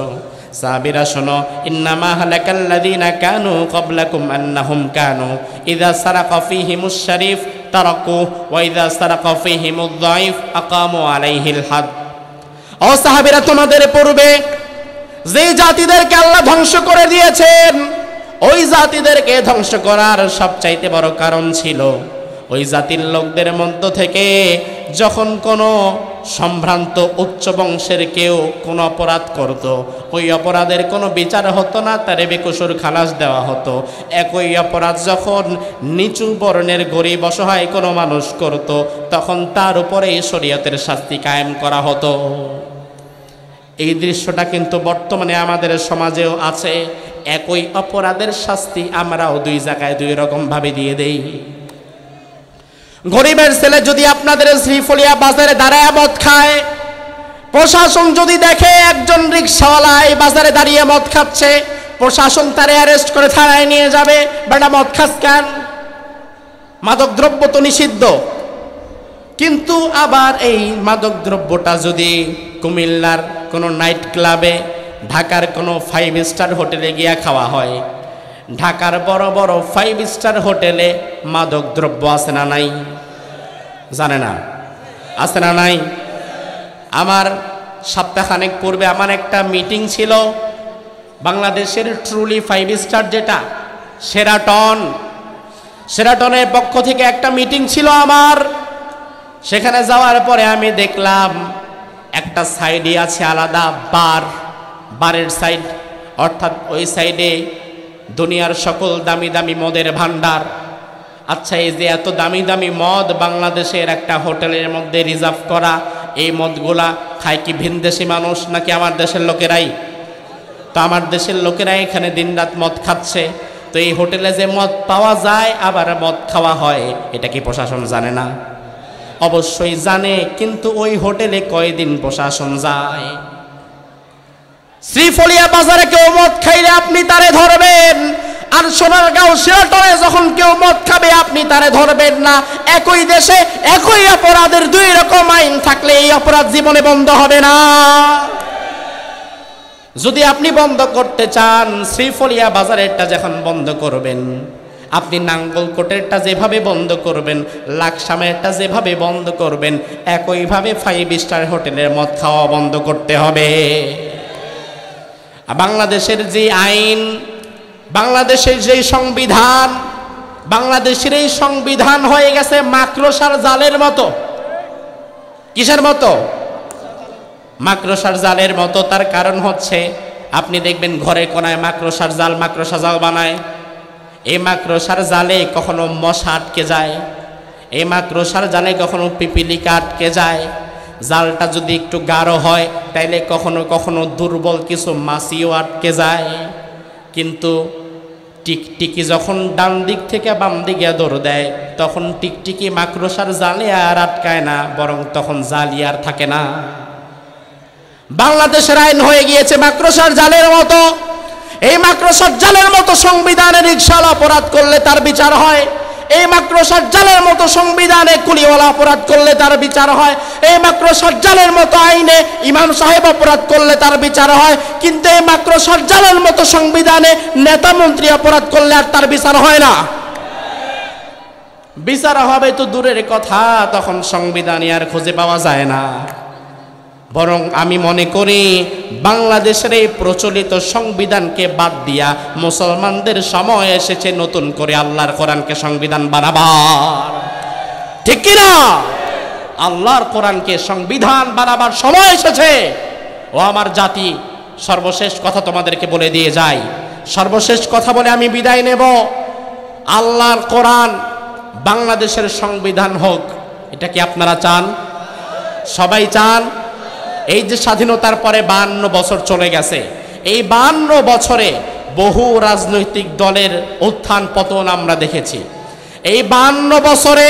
সাহাবিরা, শোনো, ইন্নামা হালাকাল্লাযীনা কানু ক্বাবলাকুম আন্নাহুম কানু ইযা সারাকা ফীহিমুশ শারীফ তারাকু ওয়া ইযা সারাকা ফীহিমুদ যায়িফ আকামু আলাইহিল হাদ। ও সাহাবিরা, তোমাদের পূর্বে যে জাতিদেরকে আল্লাহ ধ্বংস করে দিয়েছেন, ওই জাতিদেরকে ধ্বংস করার সবচাইতে বড় কারণ ছিল ওই জাতির লোকদের মধ্য থেকে যখন কোনো সম্ভ্রান্ত উচ্চ বংশের কেউ কোনো অপরাধ করত, ওই অপরাধের কোনো বিচার হতো না, তারে বেকসুর খালাস দেওয়া হতো। একই অপরাধ যখন নিচু বর্ণের গরিব অসহায় কোনো মানুষ করত, তখন তার উপরে শরীয়তের শাস্তি কায়েম করা হতো। এই দৃশ্যটা কিন্তু বর্তমানে আমাদের সমাজেও আছে। একই অপরাধের শাস্তি আমরাও দুই জায়গায় দুই রকম ভাবে দিয়ে দেই। গরিবের ছেলে যদি আপনাদের শ্রীফলিয়া বাজারে দাঁড়ায় মদ খায়, প্রশাসন যদি দেখে একজন রিক্সাওয়ালা এই বাজারে দাঁড়িয়ে মদ খাচ্ছে, প্রশাসন তারে অ্যারেস্ট করে থানায় নিয়ে যাবে, বেটা, মদ খাস কেন? মাদক দ্রব্য তো নিষিদ্ধ। কিন্তু আবার এই মাদক দ্রব্যটা যদি কুমিল্লার কোনো নাইট ক্লাবে, ঢাকার কোনো ফাইভ স্টার হোটেলে গিয়া খাওয়া হয়। ঢাকার বড় বড় ফাইভ স্টার হোটেলে মাদক দ্রব্য আছে না নাই? জানে না? আছে না নাই? আমার সপ্তাহখানেক পূর্বে আমার একটা মিটিং ছিল, বাংলাদেশের ট্রুলি ফাইভ স্টার যেটা সেরাটন সেরাটনের পক্ষ থেকে একটা মিটিং ছিল আমার। সেখানে যাওয়ার পরে আমি দেখলাম একটা সাইডে আছে আলাদা বার, বারের সাইড। অর্থাৎ ওই সাইডে দুনিয়ার সকল দামি দামি মদের ভান্ডার আচ্ছা এই যে এত দামি দামি মদ বাংলাদেশের একটা হোটেলের মধ্যে রিজার্ভ করা, এই মদগুলা খায় কি ভিনদেশি মানুষ নাকি আমার দেশের লোকেরাই? তো আমার দেশের লোকেরা এখানে দিনরাত মদ খাচ্ছে। তো এই হোটেলে যে মদ পাওয়া যায়, আবার মদ খাওয়া হয়, এটা কি প্রশাসন জানে না? অবশ্যই জানে, কিন্তু ওই হোটেলে কয়দিন প্রশাসন যায়? শ্রীফলিয়া বাজারে কেউ মদ খাইলে আপনি তারে ধরবেন, আর সোনারগাঁও শিরাটনে যখন কেউ মদ খাবে, আপনি তারে ধরবেন না। একই দেশে একই অপরাধের দুই রকম আইন থাকলে এই অপরাধ জীবনে বন্ধ হবে না। যদি আপনি বন্ধ করতে চান, শ্রীফলিয়া বাজারেরটা যখন বন্ধ করবেন আপনি নাঙ্গলকোটেরটা যেভাবে বন্ধ করবেন, লাকসামেরটা যেভাবে বন্ধ করবেন, একইভাবে ফাইভ স্টার হোটেলের মদ খাওয়া বন্ধ করতে হবে। বাংলাদেশের যে আইন, বাংলাদেশের যেই সংবিধান, বাংলাদেশের এই সংবিধান হয়ে গেছে মাকড়সার জালের মতো। কিসের মতো? মাকড়সার জালের মতো, তার কারণ হচ্ছে, আপনি দেখবেন ঘরে কোনায় মাকড়সার জাল, মাকড়সা জাল বানায় এই মাকড়সার জালে কখনো মশা আটকে যায় এই মাকড়সার জালে কখনো পিপিলিকা আটকে যায়। জালটা যদি একটু গাঢ় হয়, তাইলে কখনো কখনো দুর্বল কিছু মাছিও আটকে যায়। কিন্তু টিকটিকি যখন ডান দিক থেকে বাম দিকে দৌড় দেয়, তখন টিকটিকি মাকড়সার জালে আর আটকায় না, বরং তখন জালি আর থাকে না। বাংলাদেশের আইন হয়ে গিয়েছে মাকড়সার জালের মতো। এই মাকড়সার জালের মতো সংবিধানের রিক্সাল অপরাধ করলে তার বিচার হয়। এই মাকড়সার জালের মতো সংবিধানে কুলিওয়ালা অপরাধ করলে তার বিচার হয়। এই মাকড়সার জালের মতো আইনে ইমাম সাহেব অপরাধ করলে তার বিচার হয়। কিন্তু এই মাকড়সার জালের মতো সংবিধানে নেতা মন্ত্রী অপরাধ করলে আর তার বিচার হয় না। বিচার হবে তো দূরের কথা, তখন সংবিধানে আর খুঁজে পাওয়া যায় না। বরং আমি মনে করি বাংলাদেশের এই প্রচলিত সংবিধানকে বাদ দিয়া মুসলমানদের সময় এসেছে নতুন করে আল্লাহর কোরআনকে সংবিধান বানাবার। ঠিক কিনা আল্লাহর কোরআনকে সংবিধান বানাবার সময় এসেছে। ও আমার জাতি, সর্বশেষ কথা তোমাদেরকে বলে দিয়ে যাই। সর্বশেষ কথা বলে আমি বিদায় নেব। আল্লাহর কোরআন বাংলাদেশের সংবিধান হোক, এটা কি আপনারা চান? সবাই চান? এই যে স্বাধীনতার পরে বান্ন বছর চলে গেছে, এই বান্ন বছরে বহু রাজনৈতিক দলের উত্থান পতন আমরা দেখেছি। এই বান্ন বছরে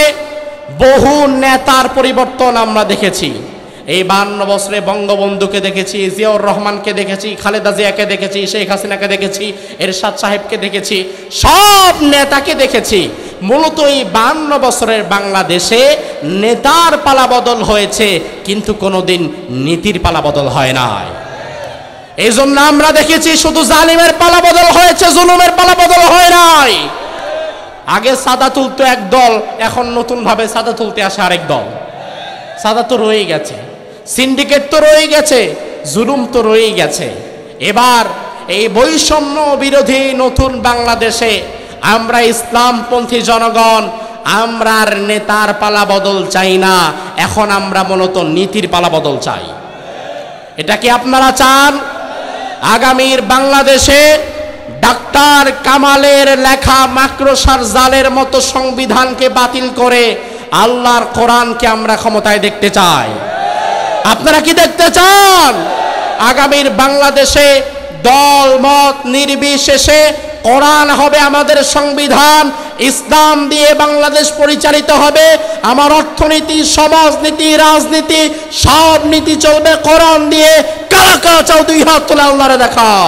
বহু নেতার পরিবর্তন আমরা দেখেছি। এই বান্ন বছরে বঙ্গবন্ধুকে দেখেছি, জিয়াউর রহমানকে দেখেছি, খালেদা জিয়াকে দেখেছি, শেখ হাসিনাকে দেখেছি, এরশাদ সাহেবকে দেখেছি, সব নেতাকে দেখেছি। মূলত এই বান্ন বছরের বাংলাদেশে নেতার পালা বদল হয়েছে, কিন্তু কোনোদিন নীতির পালাবদল হয় নাই। এই জন্য আমরা দেখেছি শুধু জালিমের পালা বদল হয়েছে, জুলুমের পালা বদল হয় নাই। আগে সাদা তুলতো এক দল, এখন নতুন ভাবে সাদা তুলতে আসে আরেক দল। সাদা তো রয়েই গেছে, সিন্ডিকেট তো রয়ে গেছে, জুলুম তো রয়েই গেছে। এবার এই বৈষম্য বিরোধী নতুন বাংলাদেশে আমরা ইসলামপন্থী জনগণ আমরা আর নেতার পালা বদল চাই না। এখন আমরা মূলত নীতির পালা বদল চাই। এটা কি আপনারা চান? আগামীর বাংলাদেশে ডাক্তার কামালের লেখা মাকড়সার জালের মতো সংবিধানকে বাতিল করে আল্লাহর কোরআনকে আমরা ক্ষমতায় দেখতে চাই। আপনারা কি দেখতে চান? আগামীর বাংলাদেশে দল মত নির্বিশেষে কোরআন হবে আমাদের সংবিধান, ইসলাম দিয়ে বাংলাদেশ পরিচালিত হবে। আমার অর্থনীতি, সমাজনীতি, রাজনীতি, সব নীতি চলবে কোরআন দিয়ে। কারা কারা চাও দুই হাত তোলা আল্লাহরে দেখাও।